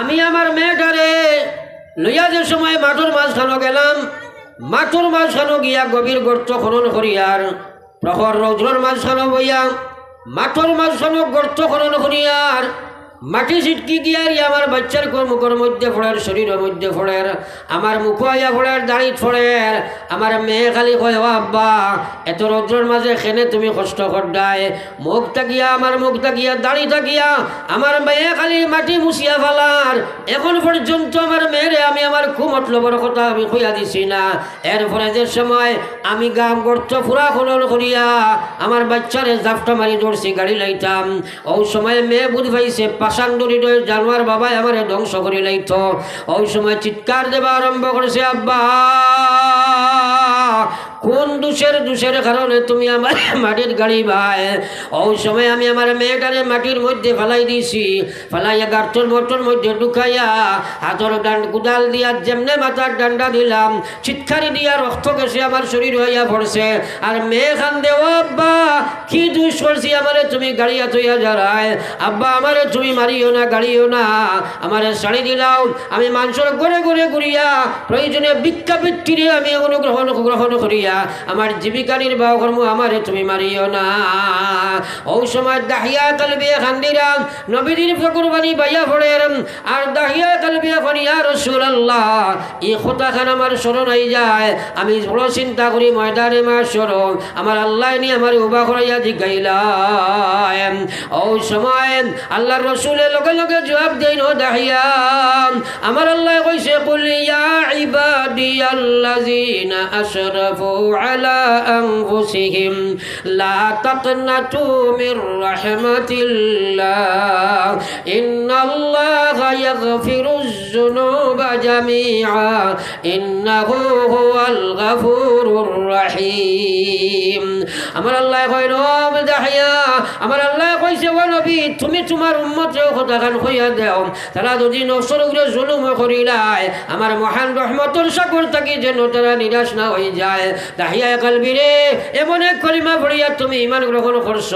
S1: আমি আমার মেয়েটারে লইয়া যে সময় মাঠুর মাঝখানো গেলাম, মাঠুর মাঝখানো গিয়া গভীর গর্ত খনন করিয়ার, প্রখর রৌদ্রর মাঝখানো বইয়া মাঠুর মাঝখানে গর্ত খনন করিয়ার মাটি ছিটকি গিয়ার আমার বাচ্চার মুখের মধ্যে ফোড়ার, শরীরের মধ্যে ফোড়ের, আমার মুখ আইয়া ফোড়ের, দাঁড়িত ফোড়ের, আমার মেয়ে খালি কয়, ও আব্বা, এত রৌদ্রের মাঝে খেনে তুমি কষ্ট করদায়? মুখ তাকিয়া, আমার মুখ তাকিয়া, দাড়ি তাকিয়া, আমার মেয়ে খালি মাটি মুছিয়া ফেলার। এখন পর্যন্ত আমার মেয়েরে আমি আমার খুব মতলবর কথা আমি কইয়া দিছি না। এরপরে যে সময় আমি গাম গর্ত ফুরা খনন করিয়া, আমার বাচ্চারে জাফটা মারি দৌড়ছি গাড়ি লাইতাম। ওই সময় মেয়ে বুধ পাইছে পাশান্দরী জানোয়ার বাবাই আমারে ধ্বংস করে লাইত। ওই সময় চিৎকার দেবা আরম্ভ করেছে আব্বা! কোন দোষের দোষের কারণে তুমি আমার মাটির গাড়ি ভাই? ওই সময় আমি আমার মেয়েটারে মাটির মধ্যে ফেলাই দিছি ফেলাইয়া গার্তর মটর মধ্যে ঢুকাইয়া হাতর ডান কুদাল দিয়া যেমনে মাথার ডান্ডা দিলাম চিৎকারি দিয়া রক্ত গেছে আমার শরীর হইয়া পড়ছে। আর মেয়ে খান দেও আব্বা, কি দুষ করছি আমারে তুমি গাড়িয়া তৈয়া যারায়? আব্বা, আমারে তুমি মারিও না, গাড়িও না। আমারে শাড়ি দিলাও। আমি মানুষের গড়ে গড়ে ঘুরিয়া প্রয়োজনে বৃত্তিরে আমি অনুগ্রহণ গ্রহণ করিয়া আমার জীবিকা নির্বাহ কর্ম আমারে তুমি মারিও না। ওই সময় দাহিয়া কালবে খান্দিরাম নবীদিন ফকুরবানি বাইয়া ফড়ের আর দাহিয়া কালবে ফরিয়া রসুল আল্লাহ এই কথা খান আমার স্মরণ হয়ে যায়। আমি বড় চিন্তা করি, ময়দানে মা স্মরণ। আমার আল্লাহ নিয়ে আমার উবা করাইয়া জিগাইলাম। ওই সময় আল্লাহর রসুলের লগে লগে জবাব দেন ও দাহিয়াম আমার আল্লাহ কইছে কুলিয়া ইবাদি আল্লাযিনা আশরাফু আলা আনফুসিহিম লা তাকনাতু মির রাহমাতিল্লাহ ইন্নাল্লাহা ইয়াগফিরুজ যুনুবা জামিআ ইন্নাহু হুয়াল গাফুরুর রাহিম আমার আল্লাহ কয় রব দাহিয়া আমার আল্লাহ কইছে, ও নবী, তুমি তোমার উম্মতেও কথাখান হইয়া দেও। তারা যদি নফসর উপরে জুলুম করিলাই আমার মহান রহমতর সাগর থাকি যেন তারা নিরাশ না হয়ে যায়। দাহিয়া কালবিরে এমন এক কলিমা পড়িয়া তুমি ইমান গ্রহণ করছ।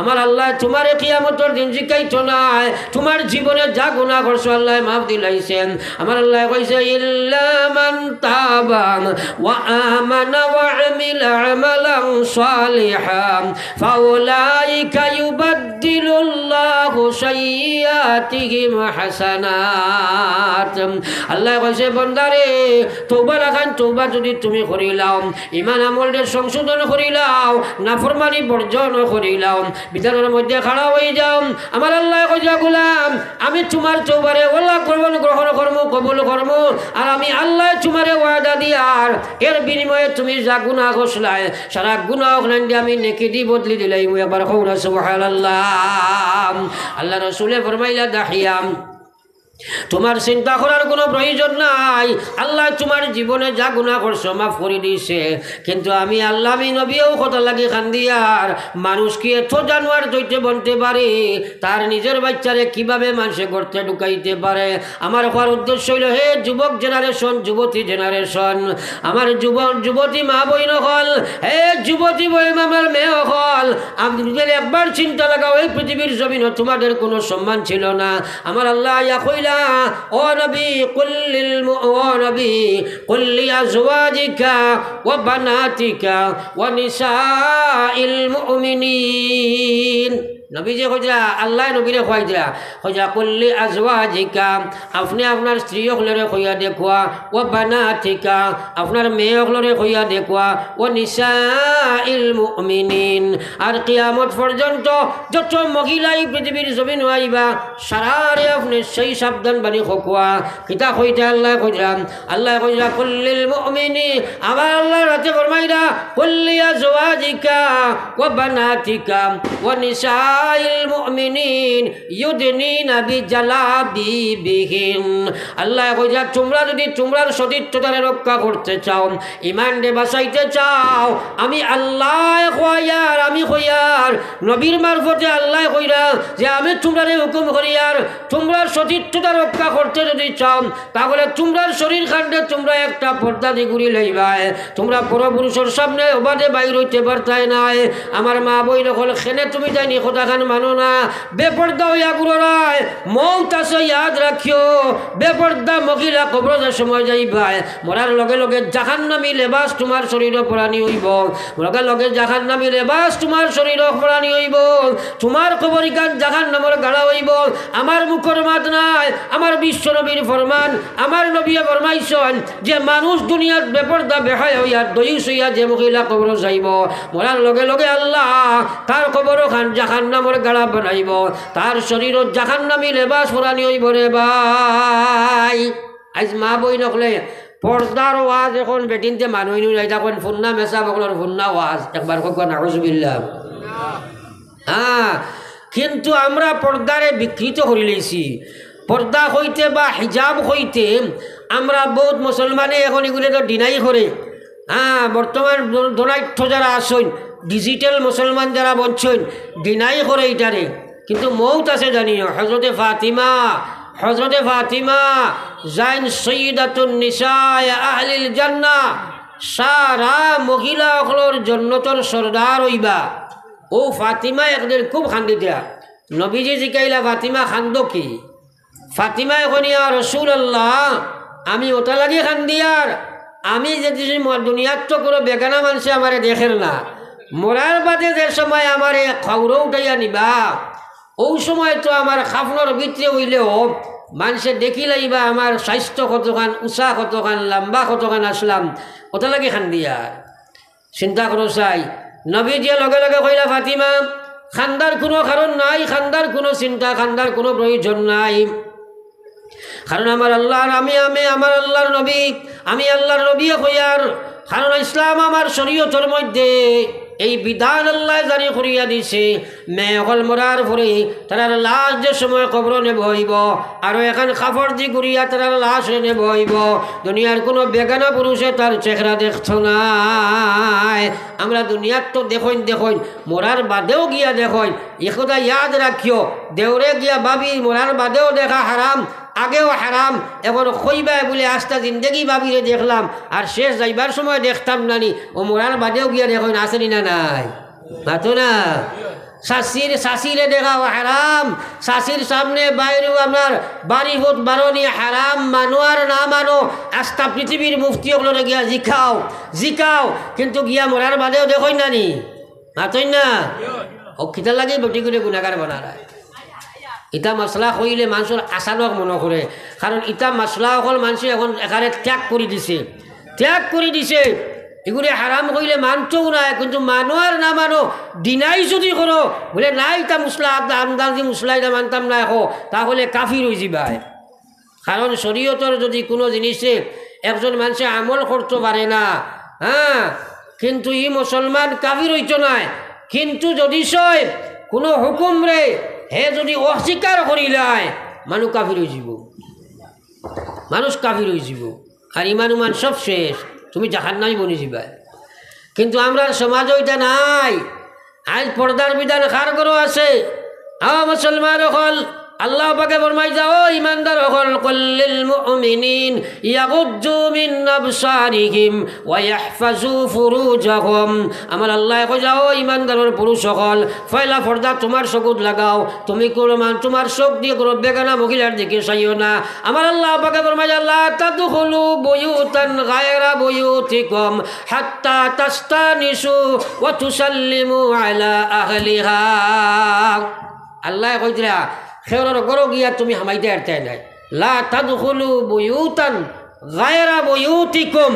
S1: আমার আল্লাহ তোমার কিয়ামতর দিন জিকাইতো নাই। তোমার জীবনে যা গুণা করছ আল্লাহ মাফ দিলাইছেন। আমার আল্লাহ কইছে ইল্লামান তাবাম ওয়া আমানা ওয়া আমিলা আমালান সালিহান ফাউলাইকা ইউবাদদিলুল্লাহু সাইয়্যাতিহিম হাসানাত। আল্লাহ কইছে, বন্দারে, তওবা রাখান তওবা যদি তুমি করিলাও। ইমান আমলরে সংশোধন করিলাও, নাফরমানি বর্জন করিলাও। বিধানের মধ্যে খাড়া হয়ে যাও। আমার আল্লাহ কইয়া গুলাম, আমি তোমার চৌবারে ওলা করবন গ্রহণ কর্ম, কবুল কর্ম, আর আমি আল্লাহ তোমারে ওয়াদা দিয়ার এর বিনিময়ে তুমি যা গুণা ঘোষলায় সারা গুণা ওখানে আমি নেকি দি বদলি দিলাই মুই একবার কৌরা সুবহানাল্লাহ। আল্লাহ রসুলে ফরমাইলা, দাহিয়াম। তোমার চিন্তা করার কোনো প্রয়োজন নাই। আল্লাহ তোমার জীবনে যা গুণা করছ মাফ করে দিছে কিন্তু আমি আল্লাহ, আমি নবীও কথা লাগে খান্দিয়ার। মানুষ কি এত জানোয়ার দইতে বনতে পারে? তার নিজের বাচ্চারে কীভাবে মানুষে করতে ঢুকাইতে পারে? আমার হওয়ার উদ্দেশ্য হইল, হে যুবক জেনারেশন যুবতী জেনারেশন আমার যুবক যুবতী মা বই হল, হে যুবতী বই আমার মেয়ে হল আমি একবার চিন্তা লাগাও, এই পৃথিবীর জমিন তোমাদের কোনো সম্মান ছিল না। আমার আল্লাহ ইয়া কইলা ও নবী কুল্লিল মু- ও নবী কুল্লি আজওয়াজিকা ওয়া বানাতিকা ওয়া নিসাইল মুমিনিন নবী যে কইরা আল্লাহ নবীরে খুয়াই দিলা কইয়া কুল্লি আজওয়াজিকা, আপনি আপনার স্ত্রী হলরে কইয়া দেখুয়া, ও বানাতিকা, আপনার মেয়ে হলরে কইয়া দেখুয়া, ও নিসাইল মুমিনিন। আর কিয়ামত পর্যন্ত যত মহিলাই পৃথিবীর জমিন আইবা, সারারে আপনি সেই সাবধান বাণী খকুয়া কিতা কইতে আল্লাহ কইরাম আল্লাহ কইরা কুল্লিল মুমিনি আবার আল্লাহ রাতে ফরমাইরা কুল্লিয়া জওয়াজিকা ওয়া বানাতিকা ওয়া তোমরা যদি রক্ষা করতে চাও, ইমান দে বাঁচাইতে চাও, আমি আল্লাহ কয়ার আমি কইয়ার নবীর মারফতে আল্লাহ কইরা যে আমি তোমরারে হুকুম করিয়ার তোমরার সতীর্থতা রক্ষা করতে যদি চাও, তাহলে তোমরার শরীর খান্ডে তোমরা একটা পর্দা দিগুড়ি লইবাই। তোমরা পরপুরুষের সামনে ওবাদে বাইর হইতে পারতাই নাই। আমার মা বই নকল খেনে তুমি তাই নি খান মানো না। বেপর্দা হইয়া গুড়ায় মৌত আছে ইয়াদ রাখিও। বেপর্দা মহিলা কবরজের সময় যাইবাই মরার লগে লগে জাহান নামি লেবাস তোমার শরীর পরানি হইব। লগে লগে জাহান নামি লেবাস তোমার শরীর পরানি হইব। তোমার কবরিকান জাহান নামর গাড়া হইব। আমার মুখর মাত নাই আমার বিশ্ব নবীর ফরমান, আমার নবীয়ে ফরমাইছন যে মানুষ দুনিয়াত বেপর্দা, বেহায় হইয়া দয়ুস হইয়া যে মহিলা কবর যাইব। মরার লগে লগে আল্লাহ তার কবর খান জাহান নামর গাড়া বানাইব। তার শরীরত জাহান নামি লেবাস পরানি হইব রে ভাই। আজ মা বই নকলে পর্দার ওয়াজ এখন বেটিনতে মানুষ নুই নাই তখন ফুন্না মেসা বকলর ফুন্না ওয়াজ। একবার কক নাউজুবিল্লাহ হ্যাঁ কিন্তু আমরা পর্দারে বিকৃত করে লইছি পর্দা হইতে বা হিজাব হইতে আমরা বহুত মুসলমানে এখন এগুলো তো ডিনাই করে হ্যাঁ বর্তমান ধনাঢ্য যারা আসইন ডিজিটাল মুসলমান যারা বলছেন ডিনাই করে এটারে কিন্তু মৌত আছে জানিও হজরতে ফাতিমা হজরতে ফাতিমা, জাইন সৈদাতুন নিসায় আহলিল জান্না সারা মহিলা অকলর জন্নতর সর্দার হইবা। ও ফাতিমা একদিন খুব খান্দি দিয়া, নবীজি জিকাইলা, ফাতিমা, খান্দ কি? ফাতিমা এখন ইয়া রসুল আল্লাহ আমি ওটা লাগি খান্দিয়ার আমি যদি দুনিয়ার তো কোনো বেগানা মানুষে আমারে দেখের না। মরার বাদে যে সময় আমারে খবরও উঠাইয়া নিবা ও সময় তো আমার খাফনের ভিতরে হইলেও মানুষে দেখি লাইবা আমার স্বাস্থ্য কতখান উষা কতখান, লম্বা কতখান আসলাম, ওটা লাগে খান্দিয়ার চিন্তা করো চাই নবী দিয়ে লগে লগে কইলা, ফাতিমা, খান্দার কোনো কারণ নাই, খান্দার কোনো চিন্তা, খান্দার কোনো প্রয়োজন নাই। কারণ আমার আল্লাহর, আমি আমি, আমার আল্লাহর নবী, আমি আল্লাহর নবী হইয়ার, কারণ ইসলাম আমার শরীয়তর মধ্যে। এই বিধান আল্লাহ জারি করিয়া দিছে। মেয়ে অকল মরার পরে তার লাশ যে সময় কবর নেব হইব, আর এখন কাপড় দি গুড়িয়া তার লাশ নেব হইব। দুনিয়ার কোনো বেগানা পুরুষে তার চেহারা দেখছ নাই। আমরা দুনিয়ার তো দেখইন দেখইন, মরার বাদেও গিয়া দেখইন। একদা ইয়াদ রাখিও দেউরে গিয়া ভাবি, মরার বাদেও দেখা হারাম। আগেও হারাম এখন খইবাই বলে আস্তা জিন্দগি ভাবিরে দেখলাম, আর শেষ যাইবার সময় দেখতাম নানি, ও মরার বাদেও গিয়া দেখুন আসেনি না নাই? মাতো না? শাশির, শাশিরে দেখাও হারাম, শাশির সামনে বাইরেও আপনার বাড়ি ভূত বারণি হারাম, মানো আর না মানো আস্থা পৃথিবীর মুফতি ওগুলো গিয়া জিখাও জিকাও কিন্তু গিয়া মরার বাদেও দেখই নানি মাতই না? খিতা লাগে বেটি করে গুণাগার বানারায় ইটা মশলা কইলে মানুষের আচানক মনে করে কারণ ইটা মশলা অকল মানুষে এখন এখানে ত্যাগ করে দিছে। ত্যাগ করে দিছে। এগুলি হারাম কইলে মানতেও নাই, কিন্তু মানো আর না মানো দিনাই যদি করো বলে নাই তা মশলা আমদানি মশলা এটা মানতাম না এখন তাহলে কাফি হয়ে যাবাই কারণ শরীয়তর যদি কোনো জিনিসে একজন মানুষে আমল করতে পারে না হ্যাঁ কিন্তু ই মুসলমান কাফির হইত নাই। কিন্তু যদি সয় কোনো হুকুম রে হে যদি অস্বীকার করিলায় মানুহ কাফির হয়ে যাব মানুষ কাফির হয়ে যাব আর ইমান উমান সব শেষ, তুমি জাহান নাই বনি যাবা কিন্তু আমরা সমাজ ওইটা নাই। আজ পর্দার বিধান খার করো আছে? আ মুসলমান হল আল্লাহ পাকে ফরমাই যাও ইমানদার হল, কল্লিল মুমিনিন ইয়াগুজ্জু মিন আবসারিহিম ওয়া ইয়াহফাজু ফুরুজাহুম। আমার আল্লাহ কই যাও ইমানদারের পুরুষ হল, ফয়লা পর্দা তোমার চকুত লাগাও। তুমি কোনো তোমার চোখ দিয়ে কোনো বেগানা মহিলার দিকে চাইও না। আমার আল্লাহ পাকে ফরমাই আল্লাহ তাদখুলু বুয়ুতান গায়রা বুয়ুতিকুম হাত্তা তাস্তানিসু ওয়া তুসাল্লিমু আলা আহলিহা। আল্লাহ কইতরা খেওরের গরো গিয়া তুমি হামাইতে আরতে নাই। লা তাদখুলু বুয়ুতান গায়রা বুয়ুতিকুম।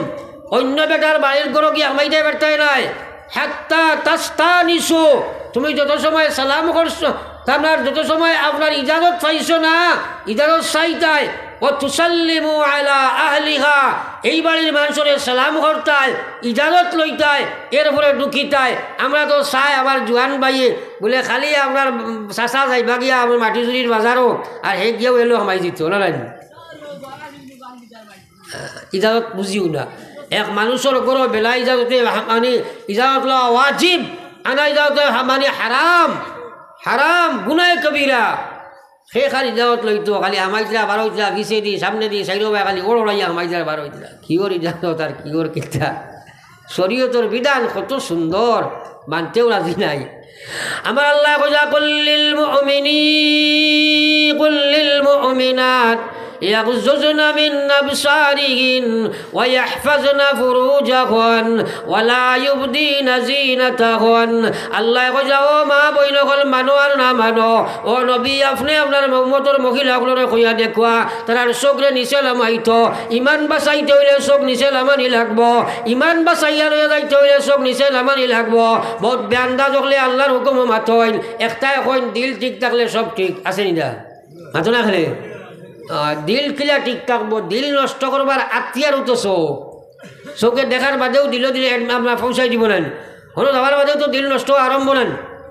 S1: অন্য বেটার বাড়ির গরো গিয়া হামাইতে পারতে নাই। হাত্তা তাস্তানিসু। তুমি যত সময় সালাম করছ আপনার যত সময় আপনার ইজাজত পাইছো না, ইজাজত চাইতাই। ও তুসাল্লিমু আলা আহলিহা। এই বাড়ির মানুষের সালাম করতায় ইজাজত লইতায় এরপরে ঢুকিতায় আমরা তো চাই আমার জোয়ান বাইয়ে বলে, খালি আপনার চাচা যাইবা গিয়া আমার মাটিজুরির বাজারও, আর হে গিয়েও এলো হামাই দিত না নাই ইজাজত বুঝিও না। এক মানুষের গরো বেলা ইজাজতে মানে ইজাজত লওয়া ওয়াজিব, আনা ইজাজতে মানে হারাম হারাম গুনায় কবিরা। সে খালি ইজাজত লইতো খালি আমাইতরা বার হইতরা গিছে দি, সামনে দি সাইড বাই খালি ওড় ওড়াইয়া আমাইতরা বার হইতরা কিওর ইজাজত আর কিওর কিতা? শরীয়তর বিধান কত সুন্দর মানতেও রাজি নাই। আমার আল্লাহ কল্লিল মুমিনি কল্লিল মুমিনাত يغززن من أبصارهن ويحفظن فروجهن ولا يبدين زينتهن আল্লাহ কইয়া ও মা বইন হল মানো আর না মানো ও নবী আপনি আপনার মহম্মদর মহিলাগুলোরে কইয়া দেখুয়া তার চোখরে নিচে লামাইত ইমান বাঁচাইতে হইলে চোখ নিচে লামানি লাগবো ইমান বাঁচাইয়া লইয়া যাইতে হইলে চোখ নিচে লামানি লাগবো বহুত বেন্দা জগলে আল্লাহর হুকুম মাতইন একটাই কইন দিল ঠিক থাকলে সব ঠিক আছে নিদা মাতো না খালে আহ, দিল কিলা ঠিক থাকব, দিল নষ্ট করবার আত্মীয়ার তো চোখ চোখে দেখার বাদেও দিল, দিলে আপনার পৌঁছাই দিব নেন। হলো যাবার বাদেও তো দিল নষ্ট আরম্ভ নেন।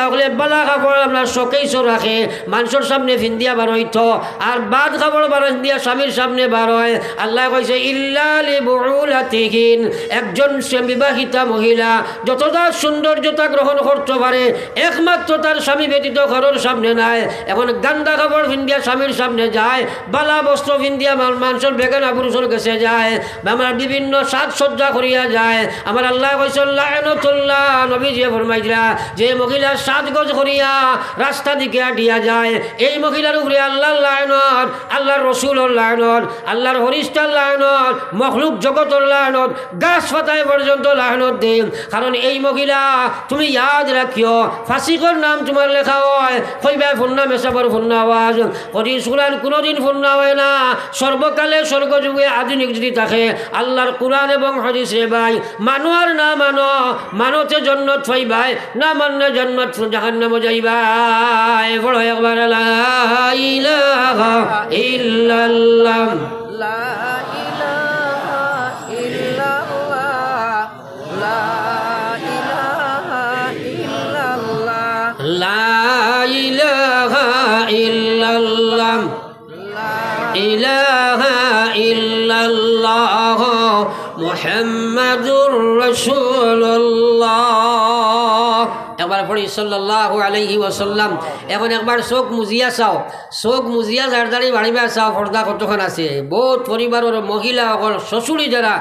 S1: হলে বালা কাপড় আপনার শোকেইছো রাখে। মানুষের সামনে ফিন্দিয়া বার হইতো আর বাদ কাপড় বার দিয়া স্বামীর সামনে বার হয় আল্লাহ কইছে ইল্লালি বুউলাতিহিন। একজন বিবাহিতা মহিলা যতটা সৌন্দর্যতা গ্রহণ করতে পারে, একমাত্র তার স্বামী ব্যতীত ঘরের সামনে নাই। এখন গান্দা কাপড় ফিন্দিয়া স্বামীর সামনে যায়, বালা বস্ত্র ফিন্দিয়া মান- মানুষের বেগানা পুরুষের কাছে যায়, আমার বিভিন্ন সাজসজ্জা করিয়া যায়। আমার আল্লাহ কৈসল্লাহ নবীজিয়ে ফরমাইছিলা যে মহিলা সাজগজ করিয়া রাস্তা দিকে আটিয়া যায়। এই মহিলার উপরে আল্লাহর লাইনত আল্লাহর রসুলের লাইনত আল্লাহর হরিষ্টার লাইনত মখলুক জগতর লাইনত গাছ পাতায় পর্যন্ত লাইনত দিন। কারণ এই মহিলা, তুমি ইয়াদ রাখিও, ফাঁসিকর নাম তোমার লেখা হয়। কইবা ফুন্না মেসাবর ফুন্না আওয়াজ হরিশ কোরআন কোনোদিন ফুন্না হয় না। সর্বকালে স্বর্গযুগে আধুনিক যদি থাকে, আল্লাহর কোরআন এবং হরিসে ভাই, মানো আর না মানো, মানতে জন্নত ফাইবাই না মানলে জন্নত জাহান্নাম যাইবাই বড় একবার লা ইলাহা ইল্লাল্লাহ
S2: لا إله إلا الله
S1: একবার পড়ি সাল্লাহ আলহি ওসাল্লাম এখন একবার চোখ মুজিয়া চাও, চোখ মুজিয়া যার দাঁড়ি বাড়িবা চাও, পর্দা কতক্ষণ আছে? বহুত পরিবারের মহিলা, অকল শ্বশুরি যারা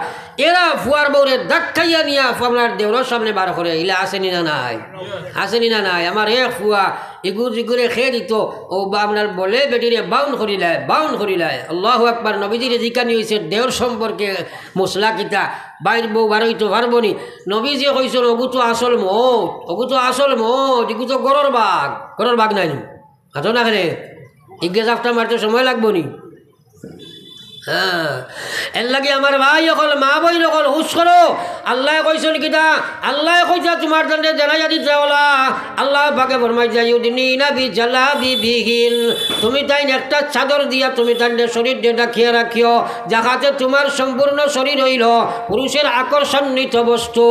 S1: এরা ফুয়ার বউরে দাক্ষাইয়া নিয়া আপনার দেওয়ার সামনে বার করে, ইলা আসেনি না নাই? আসেনি না নাই, আমার এক ফুয়া ইগুর জিগুরে খেয়ে দিত, ও বা আপনার বলে বেটিরে বাউন করিলায় বাউন করিলায় আল্লাহ একবার নবীজিরে জিকানি হয়েছে দেওর সম্পর্কে মশলা কিতা, বাইর বউ বারইতো পারবনি নবীজি কইছেন অগু তো আসল মত অগু তো আসল মত ইগু তো গরর বাঘ গরর বাঘ নাই হাতো না খেলে ইগে জাপটা মারতে সময় লাগবো নি? হ্যাঁ। এর লাগে আমার ভাই অকল, মা বই অকল করো। আল্লাহ আল্লাহ তোমার আল্লাহ উদিনী না বি বি বিহীন তুমি তাই একটা চাদর দিয়া তুমি শরীর রাখিও, যাহাতে তোমার সম্পূর্ণ শরীর হইল। পুরুষের আকর্ষণিত বস্তু।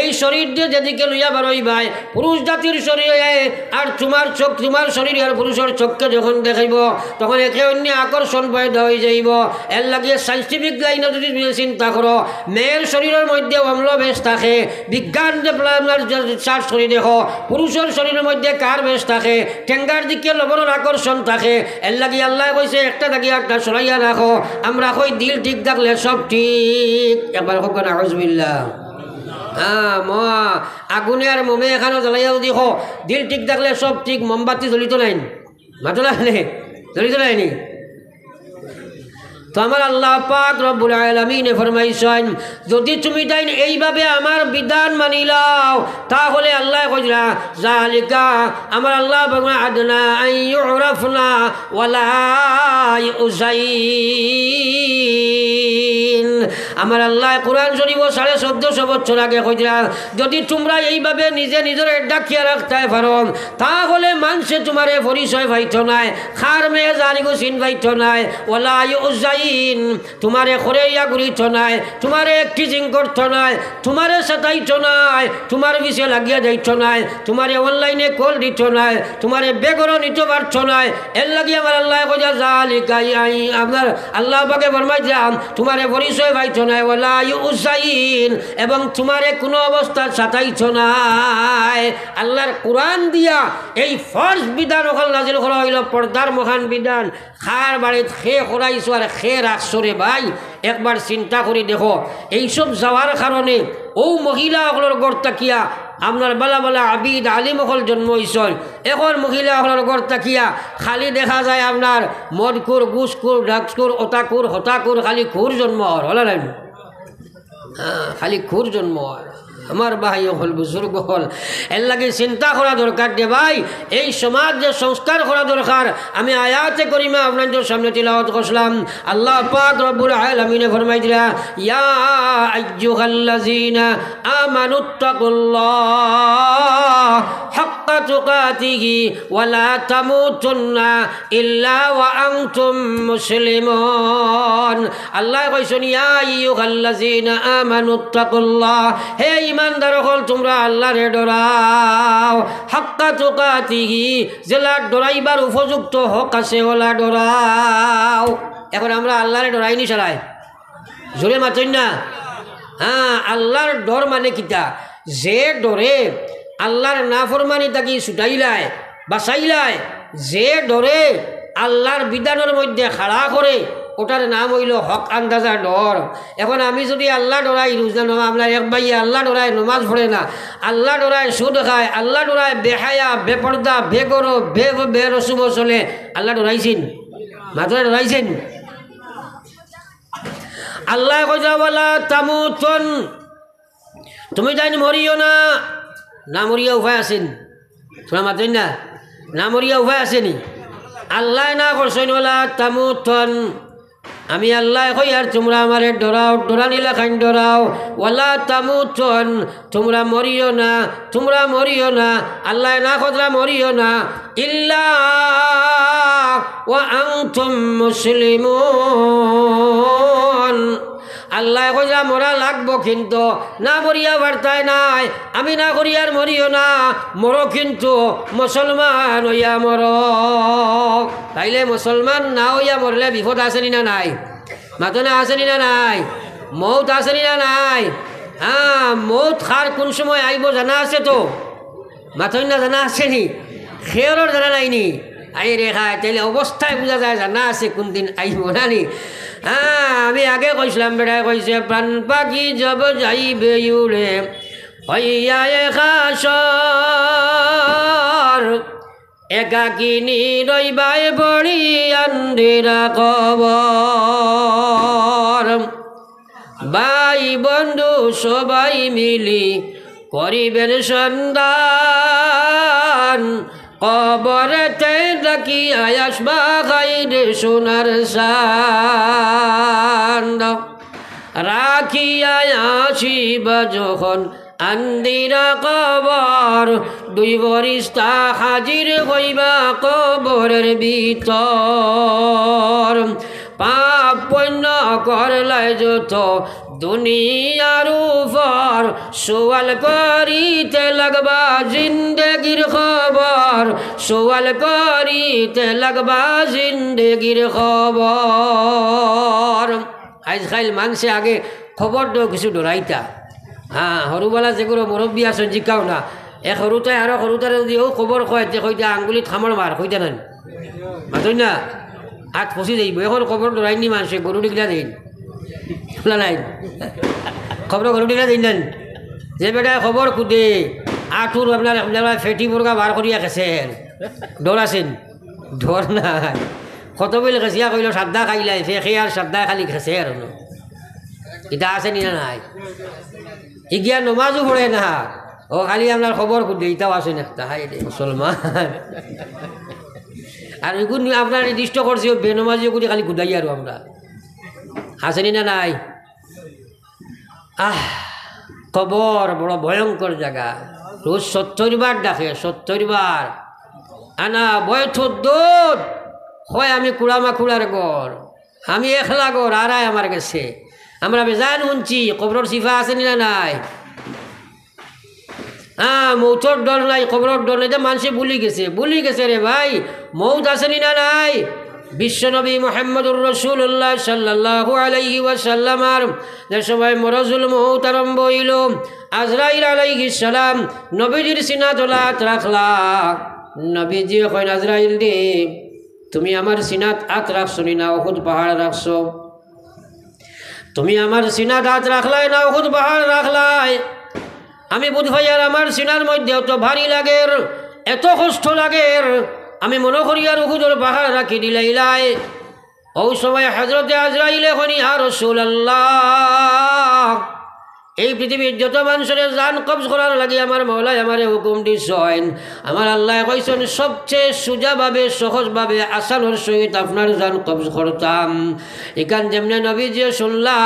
S1: এই শরীর দিয়ে যেদিকে লইয়া বারই ভাই পুরুষ জাতির শরীর, আর তোমার চোখ, তোমার শরীর আর পুরুষের চোখকে যখন দেখাইব, তখন একে অন্য আকর্ষণ পয়দা হয়ে যাইব। এর লাগে সাইন্টিফিক লাইনে যদি চিন্তা করো মেয়ের শরীরের মধ্যে অম্ল বেশ থাকে, বিজ্ঞান চার শরীর দেখো পুরুষের শরীরের মধ্যে কার বেশ থাকে টেঙ্গার দিকে লবণের আকর্ষণ থাকে এর লাগে আল্লাহ কইছে একটা থাকি একটা সরাইয়া রাখো আমরা কই দিল ঠিক থাকলে সব ঠিক। একবার হোক ম, আগুনে আর মোমে এখানে জ্বালাইয়া দেখো, দিল ঠিক থাকলে সব ঠিক, মোমবাতি জ্বলিত নাই। মাতো না? জ্বলিত নাইনি তো আমার আল্লাহ পাক রব্বুল আলমিনে ফরমাইছেন, যদি তুমি তাই এইভাবে আমার বিধান মানিলাও তাহলে আল্লাহ কইরা জালিকা আমার আল্লাহ ভগবান আদনা আই ইউরাফনা ওয়ালা ইউজাইন। আমার আল্লাহ কোরআন শরীফ সাড়ে চোদ্দশো বছর আগে কইরা যদি তোমরা এইভাবে নিজে নিজের ডাকিয়া রাখতে পারো, তাহলে মানুষে তোমারে পরিচয় পাইত নাই, খার মেয়ে জানিগো চিন পাইত নাই ওলা উজাইন তোমারে খরেইয়া ঘুরিত নাই, তোমারে টিচিং করত নাই, তোমারে সাতাইত নাই, তোমার বিষে লাগিয়া যাইত নাই, তোমারে অনলাইনে কল দিত নাই, তোমারে বেগরও নিতে পারছ নাই, এর লাগি আমার আল্লাহ কইয়া জালিকাই আপনার আল্লাহ পাকে ফরমাই যাম তোমারে পরিচয় পাইত এবং তোমারে কোনো অবস্থা সাতাইছ নাই। আল্লাহর কোরআন দিয়া এই ফর্জ বিধান ওখান নাজিল করা হইল, পর্দার মহান বিধান। খার বাড়িত খে করাইছো আর খে রাখছো রে ভাই, একবার চিন্তা করে দেখো। এইসব যাওয়ার কারণে ও মহিলাসকলের গড় তাকিয়া আপনার বেলা বেলা আবিদ আলিমসকল জন্ম হয়েছেন এখন মহিলাসকলের গড় তাকিয়া খালি দেখা যায় আপনার মদকুর গুসকুর ডাক্সকুর ওতাকুর হতাকুর খালি খুর জন্ম হর হলা নাই? খালি খুর জন্ম হয়। আমার ভাই হল বুজুর্গ হল। এর লাগে চিন্তা করা দরকার দে ভাই, এই সমাজ যে সংস্কার করা দরকার, আমি আয়াতে করিমা আপনাদের সামনে তিলাওয়াত করলাম। আল্লাহ পাক রব্বুল আলামিনে ফরমাই দিলা, ইয়া আইয়ুহাল্লাযিনা আমানুত্তাকুল্লাহ, হাক্কা তুকাতিহি ওয়া লা তামুতুন্না ইল্লা ওয়া আনতুম মুসলিমুন। আল্লাহ কইছেন, ইয়া আইয়ুহাল্লাযিনা আমানুত্তাকুল্লাহ, হে ইমানদার হল, তোমরা আল্লাহরে ডরাও। হাক্কা তুকাতিহি জেলা ডরাইবার উপযুক্ত হক আছে ওলা ডরাও। এখন আমরা আল্লাহরে ডরাইনি চালাই জোরে মাতই না? হ্যাঁ আল্লাহর ডর মানে কিতা? যে ডরে আল্লাহর নাফরমানি তাকে ছুটাইলায় বাঁচাইলায় যে ডরে আল্লাহর বিধানের মধ্যে খাড়া করে ওটার নাম হইল হক আন্দাজা ডর। এখন আমি যদি আল্লাহ ডরাই, রোজা নমা আপনার এক ভাই আল্লাহ ডরায়, নমাজ পড়ে না। আল্লাহ ডরায়, সুদ খায়, আল্লাহ ডরায়, বেহায়া, বেপর্দা, বেগর বে বেরসুম চলে। আল্লাহ ডরাইছেন? মাত্রা ডরাইছেন? আল্লাহ বলা তামুতন? তুমি তাই মরিও না না মরিয়া উপায় আছেন? তোমার মাতেন না? না মরিয়া উপায় আসেনি আল্লাহ না করছেন বলা তামুতন? আমি আল্লাহ কই আর তোমরা আমারে ডরাও, ডরা নিলে খান ডরাও। তামু চন তোমরা মরিও না, তোমরা মরিও না, আল্লাহ না খদরা মরিও না। ইল্লা ও আং তুম মুসলিমুন। আল্লাহ কইয়া মরা লাগবো কিন্তু, না মরিয়া বার্তায় নাই, আমি না করি আর মরিও না, মরো কিন্তু মুসলমান হইয়া মর। তাইলে মুসলমান না হইয়া মরলে বিপদ আসেনি না নাই? মাতনা আসেনি না নাই? মৌত আসেনি না নাই? হ্যাঁ মৌত খার কোন সময় আইব জানা আছে তো? মাথই না জানা আসেনি? খেয়রের জানা নাইনি? আই রেখা তাইলে অবস্থায় বোঝা যায় জানা আছে কোনদিন আইব নানি। হ্যাঁ আমি আগে কইছিলাম বেড়ায় কইছে প্রাণ পাখি জব যাইবে উড়ে হইয়া একাশর একাকিনী রইবাই বড়ি আন্দিরা কবর। ভাই বন্ধু সবাই মিলি করিবেন সন্ধান। কবরতে ডাকি আয়াসবা খাইরে সোনার সান্দ রাখিয়া আসিব যখন আন্দিরা কবর, দুই বরিস্তা হাজির হইবা কবরের ভিতর। পাপ পুণ্য করলাই যত দুনিয়ার উপর। সোয়াল করিতে লাগবা জিন্দগির খবর। সোয়াল করিতে লাগবা জিন্দগির খবর। আজকাল মানুষে আগে খবর দিও কিছু ডরাইতা। হ্যাঁ সৰুবেলা যেগুলো মুৰব্বী আছে জিকাও না, এ সৰুতে আৰু সৰুতে যদি ও খবৰ কয়, তে কইতা আঙ্গুলিত খামৰ মাৰ, কইতা নেন। মাতই না? হাত ফচি যাইব এখন খবর ডরাইনি মানুষে গরু ডিগলা দিন। খোলা নাই? খবর গরু ডিগলা দিন নেন যে বেটায় খবর খুদে আঁঠুর আপনার আপনারা ফেটি মুরগা বার করিয়া খেছেন আছেন ডর নাই। কত বলে খেছিয়া কইল সাদ্দা খাইলাই ফেঁকে আর সাদ্দা খালি খেছে আর এটা আছে নি না নাই? ইগিয়া নমাজও পড়ে না। ও খালি আপনার খবর খুদে ইটাও আছে না? তাহাই দে মুসলমান আর এগুলো আপনার নির্দিষ্ট করছি বেনমাজি করে খালি গুদাই আর আমরা। আসেনি না নাই? আহ, কবর বড় ভয়ঙ্কর জায়গা। রোজ সত্তর বার ডাকে, সত্তর বার। আনা বয় থোদ্দোর হয় আমি কুড়ামা কুড়ার গড় আমি একলা গড় আর আমার গেছে আমরা বেজান শুনছি কবরর সিফা আসেনি না নাই? হ্যাঁ মৌতর ডর নাই খবরের ডর নাই মানুষে বুলি গেছে। বুলি গেছে রে ভাই, মৌত আসেনি না নাই? বিশ্বনবী মোহাম্মদুর রসুল্লাহ সাল্লাহ আলাইহি ওয়াসাল্লামার যে সময় মরজুল মৌত আরম্ভ হইল, আজরাইল আলাইহি সালাম নবীজির সিনা তোলাত রাখলা। নবীজি এখন আজরাইল দে, তুমি আমার সিনাত আত রাখছো নি ওষুধ পাহাড় রাখছো? তুমি আমার সিনাত হাত রাখলাই না ওষুধ পাহাড় রাখলাই? আমি বোধ হয় আর আমার সিনার মধ্যে অত ভারী লাগের, এত কষ্ট লাগের, আমি মনে করি আর উহুদর পাহাড় রাখি দিলাইলাই। ও সময় হজরতে আজরাইলে হনি আর রসুল আল্লাহ এই পৃথিবীর যত মানুষের জান কবজ করার লাগে আমার মৌলাই আমারে হুকুম দিছেন। আমার আল্লাহ কইছেন, সবচেয়ে সোজাভাবে, সহজভাবে আসানোর সহিত আপনার জান কবজ করতাম। এখান যেমনি নবীজিয়ে শুনলা,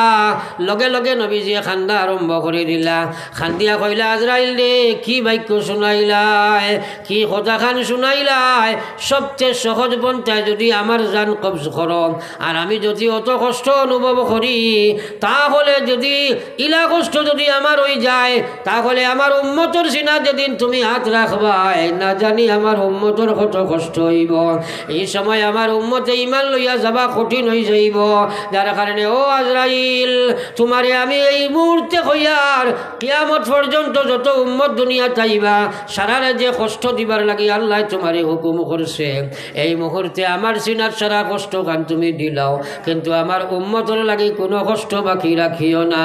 S1: লগে লগে নবীজিয়ে খান্দা আরম্ভ করে দিলা। খান্দিয়া কইলা, আজরাইল রে, কি বাক্য শুনাইলাই, কি কথা খান শুনাইলাই? সবচেয়ে সহজ পন্থায় যদি আমার জান কবজ করো, আর আমি যদি অত কষ্ট অনুভব করি, তাহলে যদি ইলা কষ্ট যদি আমার ওই যায়, তাহলে আমার উম্মতর সিনা যেদিন তুমি হাত রাখবাই না জানি আমার উম্মতর কত কষ্ট হইব। এই সময় আমার উম্মতে ইমান লইয়া যাবা কঠিন হয়ে যাইব। যার কারণে, ও আজরাইল, তোমারে আমি এই মুহূর্তে হইয়ার কিয়ামত পর্যন্ত যত উম্মত দুনিয়া চাইবা সারারে যে কষ্ট দিবার লাগি আল্লাহ তোমারে হুকুম করছে। এই মুহূর্তে আমার সিনার সারা কষ্ট গান তুমি দিলাও, কিন্তু আমার উম্মতর লাগি কোনো কষ্ট বাকি রাখিও না।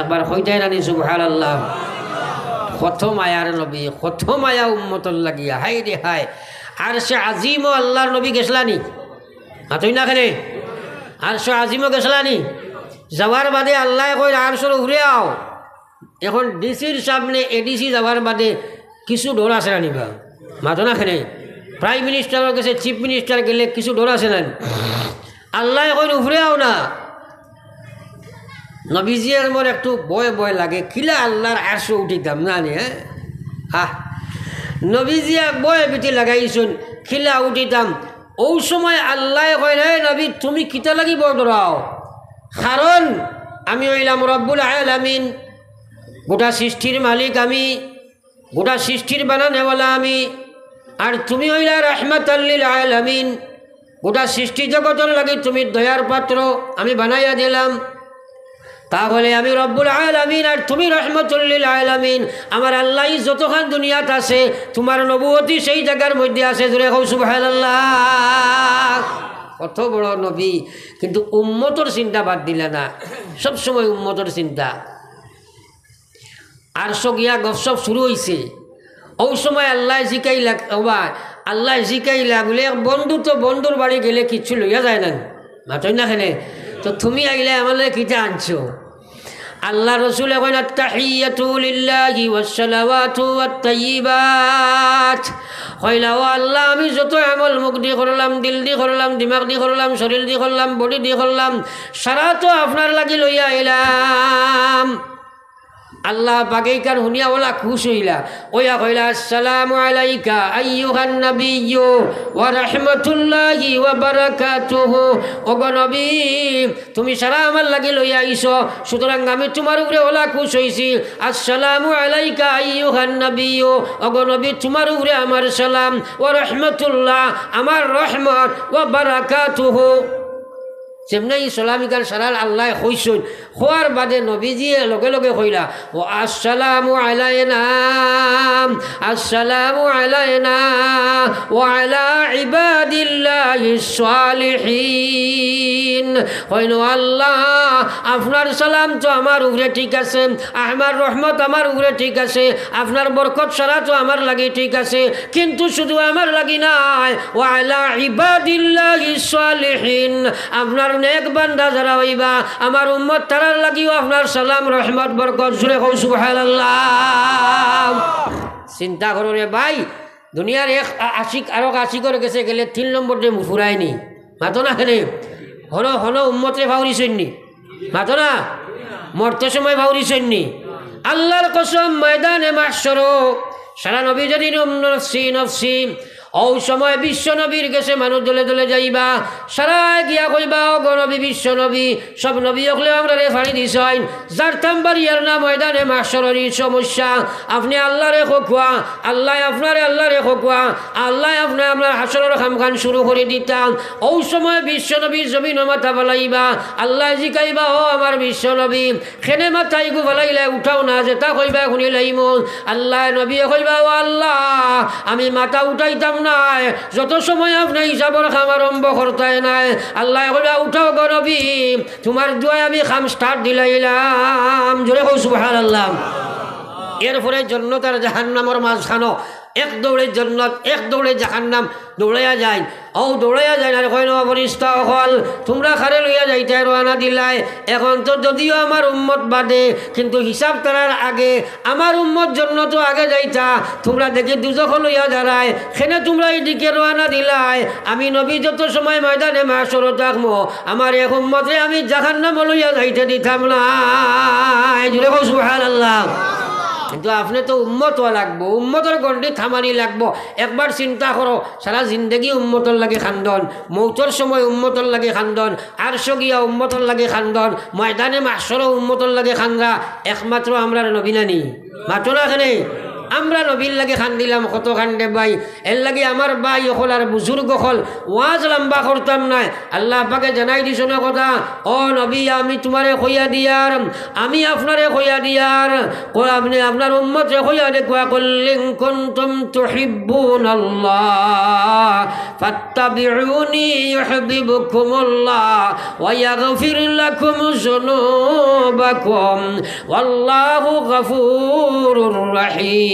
S1: একবার হইতাই রানি সুবহান আল্লাহ কত মায়ার নবী, কত মায়া উম্মতর লাগিয়া। হাই রে হাই আর সে আজিমও আল্লাহর নবী গেছলানি হাতই না খানে? আর সে আজিমও গেছলানি যাওয়ার বাদে আল্লাহ কই আর সর ঘুরে আও। এখন ডিসির সামনে এডিসি যাওয়ার বাদে কিছু ডোর আছে না নিবা মাথো না খানে? প্রাইম মিনিস্টারের কাছে চিফ মিনিস্টার গেলে কিছু ডোর আছে না আল্লাহ কই উফরে আও না। নবীজিয়ার মোর একটু বয় বয় লাগে। কিলা আল্লাহর আরশো উঠিতাম না নি হ্যাঁ আহ নবীজিয়া বয় পিটি লাগাইছুন খিলা উঠিতাম ও সময় আল্লাহ কয় রে নবী, তুমি কিতা লাগি বড় ডরাও কারণ আমি হইলাম রব্বুল আলামিন। গোটা সৃষ্টির মালিক আমি, গোটা সৃষ্টির বানানেওয়ালা আমি। আর তুমি হইলা রহমত আল্লিল আলামিন। গোটা সৃষ্টি জগতের লাগে তুমি দয়ার পাত্র আমি বানাইয়া দিলাম। তাহলে আমি রব্বুল আলামিন আর তুমি রহমতুল্লিল আলামিন। আমার আল্লাহ যতখান দুনিয়াত আছে, তোমার নবুয়তি সেই জায়গার মধ্যে আছে জোরে কৌ সুবহানাল্লাহ। কত বড় নবী। কিন্তু উম্মতর চিন্তা বাদ দিলে না। সবসময় উম্মতর চিন্তা। আর গিয়া গপসপ শুরু হয়েছে ওই সময় আল্লাহ জিকাইলা ওবা, আল্লাহ জিকাইলা বলে বন্ধু তো বন্ধুর বাড়ি গেলে কিচ্ছু লইয়া যায় না। মাতই না খেলে। তো তুমি আইলে আমার কিটা আনছো? আল্লাহ রসুল এখন আত্তাহিয়াতু লিল্লাহি ওয়াসসালাওয়াতু ওয়াত-তাইয়িবাত। কইলা, ও আল্লাহ, আমি যত আমল মুখ দিয়ে করলাম, দিল দিয়ে করলাম, দিমাগ দিয়ে করলাম, শরীর দিয়ে করলাম, বডি দিয়ে করলাম, সারা তো আপনার লাগি লইয়া আইলাম। আল্লাহ বাগেইকার শুনিয়া ওলা খুশ হইলা। ওয়া কইলা, আসসালামু আলাইকা আইয়ুহান নাবিয়্যু ওয়া রাহমাতুল্লাহি ওয়া বারাকাতুহু। ওগো নবী, তুমি সারা আমার লাগি লইয়া আইছো সুতরাং আমি তোমার উপরে ওলা খুশ হইছি। আসসালামু আলাইকা আইয়ুহান নাবিয়্যু। ওগো নবী, তোমার উপরে আমার সালাম ওয়া রাহমাতুল্লাহ, আমার রহমত ওয়া বারাকাতুহু। যেমনি ইসলামিকার সারাল আল্লাহ কইসুন খোয়ার বাদে নবীজিয়ে লগে লগে কইলা ও আসসালামু আলাইনা আসসালামু আলাইনা, ও আলা ইবাদিল্লাহি কইন আল্লাহ, আপনার সালাম তো আমার উপরে ঠিক আছে, আমার রহমত আমার উপরে ঠিক আছে, আপনার বরকত সারা তো আমার লাগি ঠিক আছে, কিন্তু শুধু আমার লাগি নাই। ও আলা ইবাদিল্লাহি আপনার নেক বান্দা যারা হইবা, আমার উম্মত তারার লাগিও আপনার সালাম, রহমত, বরকত জুড়ে কৌ সুবহানাল্লাহ। চিন্তা করো রে ভাই, দুনিয়ার এক আশিক আরও আশিকর গেছে গেলে তিন নম্বর দিয়ে ফুরায়নি। মাতো না খেলে হন হন উম্মতে ভাউরি সৈন্যি মাতো না? মরতে সময় ভাউরি সৈন্যি আল্লাহর কসম, ময়দানে মাসর সারা নবী যদি নফসি নফসি। ও সময় বিশ্ব নবীর গেছে মানুষ দলে দলে যাইবা সারা গিয়া কইবা, ও গনবী বিশ্ব নবী, সব নবী অকলে আমরা রে ফাড়ি দিছাইন। যার না ময়দানে মাসরের সমস্যা, আপনি আল্লাহরে খোকুয়া, আল্লাহ আপনারে আল্লাহরে খোকুয়া, আল্লাহ আপনার আপনার হাসরের খামখান শুরু করে দিতাম। ও সময় বিশ্ব নবীর জমিন মাথা বলাইবা আল্লাহ জিকাইবা, ও আমার বিশ্ব নবী, খেনে মাথায় গু বলাইলে উঠাও না, যেটা কইবা শুনি লাইম আল্লাহ নবী কইবা, ও আল্লাহ, আমি মাথা উঠাইতাম নাই। যত সময় আপনার হিসাবর খাম আরম্ভ করতাই নাই। আল্লাহ কইবা উঠাও গরবি তোমার দুয়াই আমি খাম স্টার্ট দিলাইলাম। জোরে কৌ সুবহান আল্লাহ এরপরে জাহান জাহান্নামর মাঝখানো এক দৌড়ে জন্নত এক দৌড়ে জাহান্নাম দৌড়াইয়া যায় ও দৌড়াইয়া যায় আর কয় নবরিস্তা হল তোমরা খারে লইয়া যাইতে রোয়ানা দিলাই এখন তো যদিও আমার উম্মত বাদে, কিন্তু হিসাব করার আগে আমার উম্মত জন্য তো আগে যাইতা। তোমরা দেখি দুজখ লইয়া দাঁড়ায়। সেনে তোমরা এইদিকে রোয়ানা দিলাই আমি নবী যত সময় ময়দানে মাসর থাকব আমার এক উম্মতে আমি জাহান্নাম লইয়া যাইতে দিতাম না। জুড়ে সুবহানাল্লাহ। কিন্তু আপনি তো উন্মত হওয়া লাগবো উন্মতর গন্ডি থামানি লাগবো। একবার চিন্তা করো, সারা জিন্দগি উন্মতর লাগে খান্দন, মৌতর সময় উন্মতর লাগে খান্দন আরশো গিয়া উন্মতর লাগে খান্দন, ময়দানে মাসরও উন্মতর লাগে খান্দা একমাত্র আমরা নবীনানি মাত্র আমরা নবীর লাগে খান দিলাম, কত খান্ডে বাই এর লাগে আমার বাই অকল আর বুজুর্গ হল ওয়াজ লম্বা করতাম নাই। আল্লাহ পাকে জানাই দিছ না কথা ও নবী, আমি তোমারে কইয়া দিয়ার, আমি আপনারে কইয়া দিয়ার। আপনি আপনার উম্মতে কইয়া দেখুয়া করলেন আল্লাহ ইয়াগফির লাকুম যুনুবাকুম, ওয়াল্লাহু গফুরুর রহিম।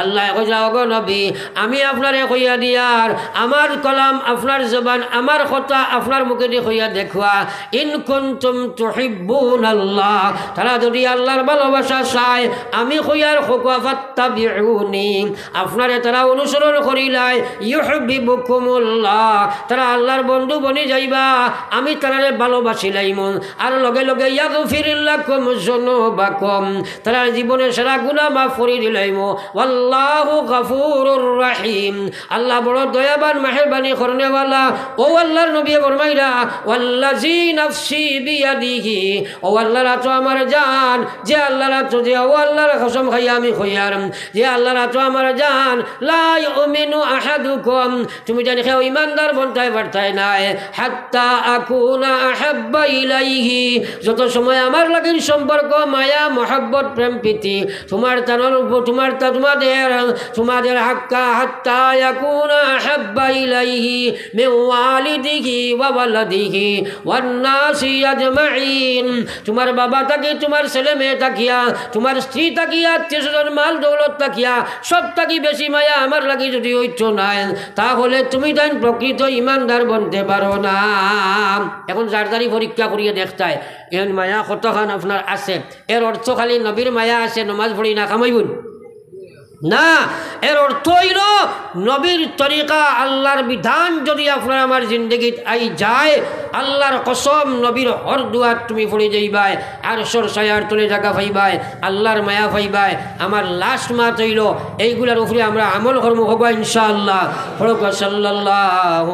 S1: আল্লাহ কইলা গো নবী, আমি আপনারে কইয়া দিয়ার, আমার কলাম, আপনার জবান, আমার কথা আপনার মুখে দিয়ে কইয়া দেখুয়া, ইন কুনতুম তুহিব্বুন আল্লাহ তারা যদি আল্লাহর ভালোবাসা চায়, আমি কইয়ার খোকা ফাত্তাবিউনি, আপনারে তারা অনুসরণ করিলাই, ইউহিব্বুকুমুল্লাহ, তারা আল্লাহর বন্ধু বনি যাইবা, আমি তারারে ভালোবাসিলাইম আর লগে লগে ইয়াগফিরিল্লাকুম যুনুবাকুম, তারা জীবনের সারা গুনাহ মাফ করে দিলাইম আল্লাহু গফুরুর রহিম। আল্লাহ বড় দয়াবান, মেহেরবানি করনেওয়ালা ও আল্লাহর নবী ফরমাইরা ওয়াল্লাজি নাফসি বিয়াদিহি। ও আল্লাহর আতো আমার জান, যে আল্লাহর আতো যে, ও আল্লাহর কসম খাইয়া আমি খইয়ার যে আল্লাহর আতো আমার জান, লা ইউমিনু আহাদুকুম। তুমি জানি খেও ইমানদার বনতাই বার্তায় নাই। হাত্তা আকুনা আহাব্বা ইলাইহি। যত সময় আমার লাগিন সম্পর্ক, মায়া, মহাব্বত, প্রেম, প্রীতি, তোমার তানোর তোমার তা তোমাদের তোমাদের হাক্কা হাত্তা ইয়াকুনা আহাব্বা ইলাইহি মিন ওয়ালিদিহি ওয়া ওয়ালাদিহি ওয়ান তোমার বাবা তাকে, তোমার ছেলে মেয়ে তাকিয়া, তোমার স্ত্রী তাকিয়া, আত্মীয় মাল দৌলত তাকিয়া, সব তাকি বেশি মায়া আমার লাগি যদি ঐচ্ছ নাই, তাহলে তুমি তাই প্রকৃত ইমানদার বনতে পারো না। এখন যার যারি পরীক্ষা করিয়ে দেখতায় এর মায়া কতখান আপনার আছে? এর অর্থ খালি নবীর মায়া আছে, নমাজ পড়ি না, কামাইবুন। না, এর অর্থ হইল নবীর তরিকা, আল্লাহর বিধান যদি আপনার আমার জিন্দগিত আই যায়, আল্লাহর কসম নবীর হর দুয়ার তুমি ফুড়ে যাইবাই, আর সর সায়ার তুলে জাগা ফাইবায় আল্লাহর মায়া ফাইবায় আমার লাস্ট মাত হইল, এইগুলার উপরে আমরা আমল কর্ম হবা ইনশাআল্লাহ। ফরক সাল্লাল্লাহ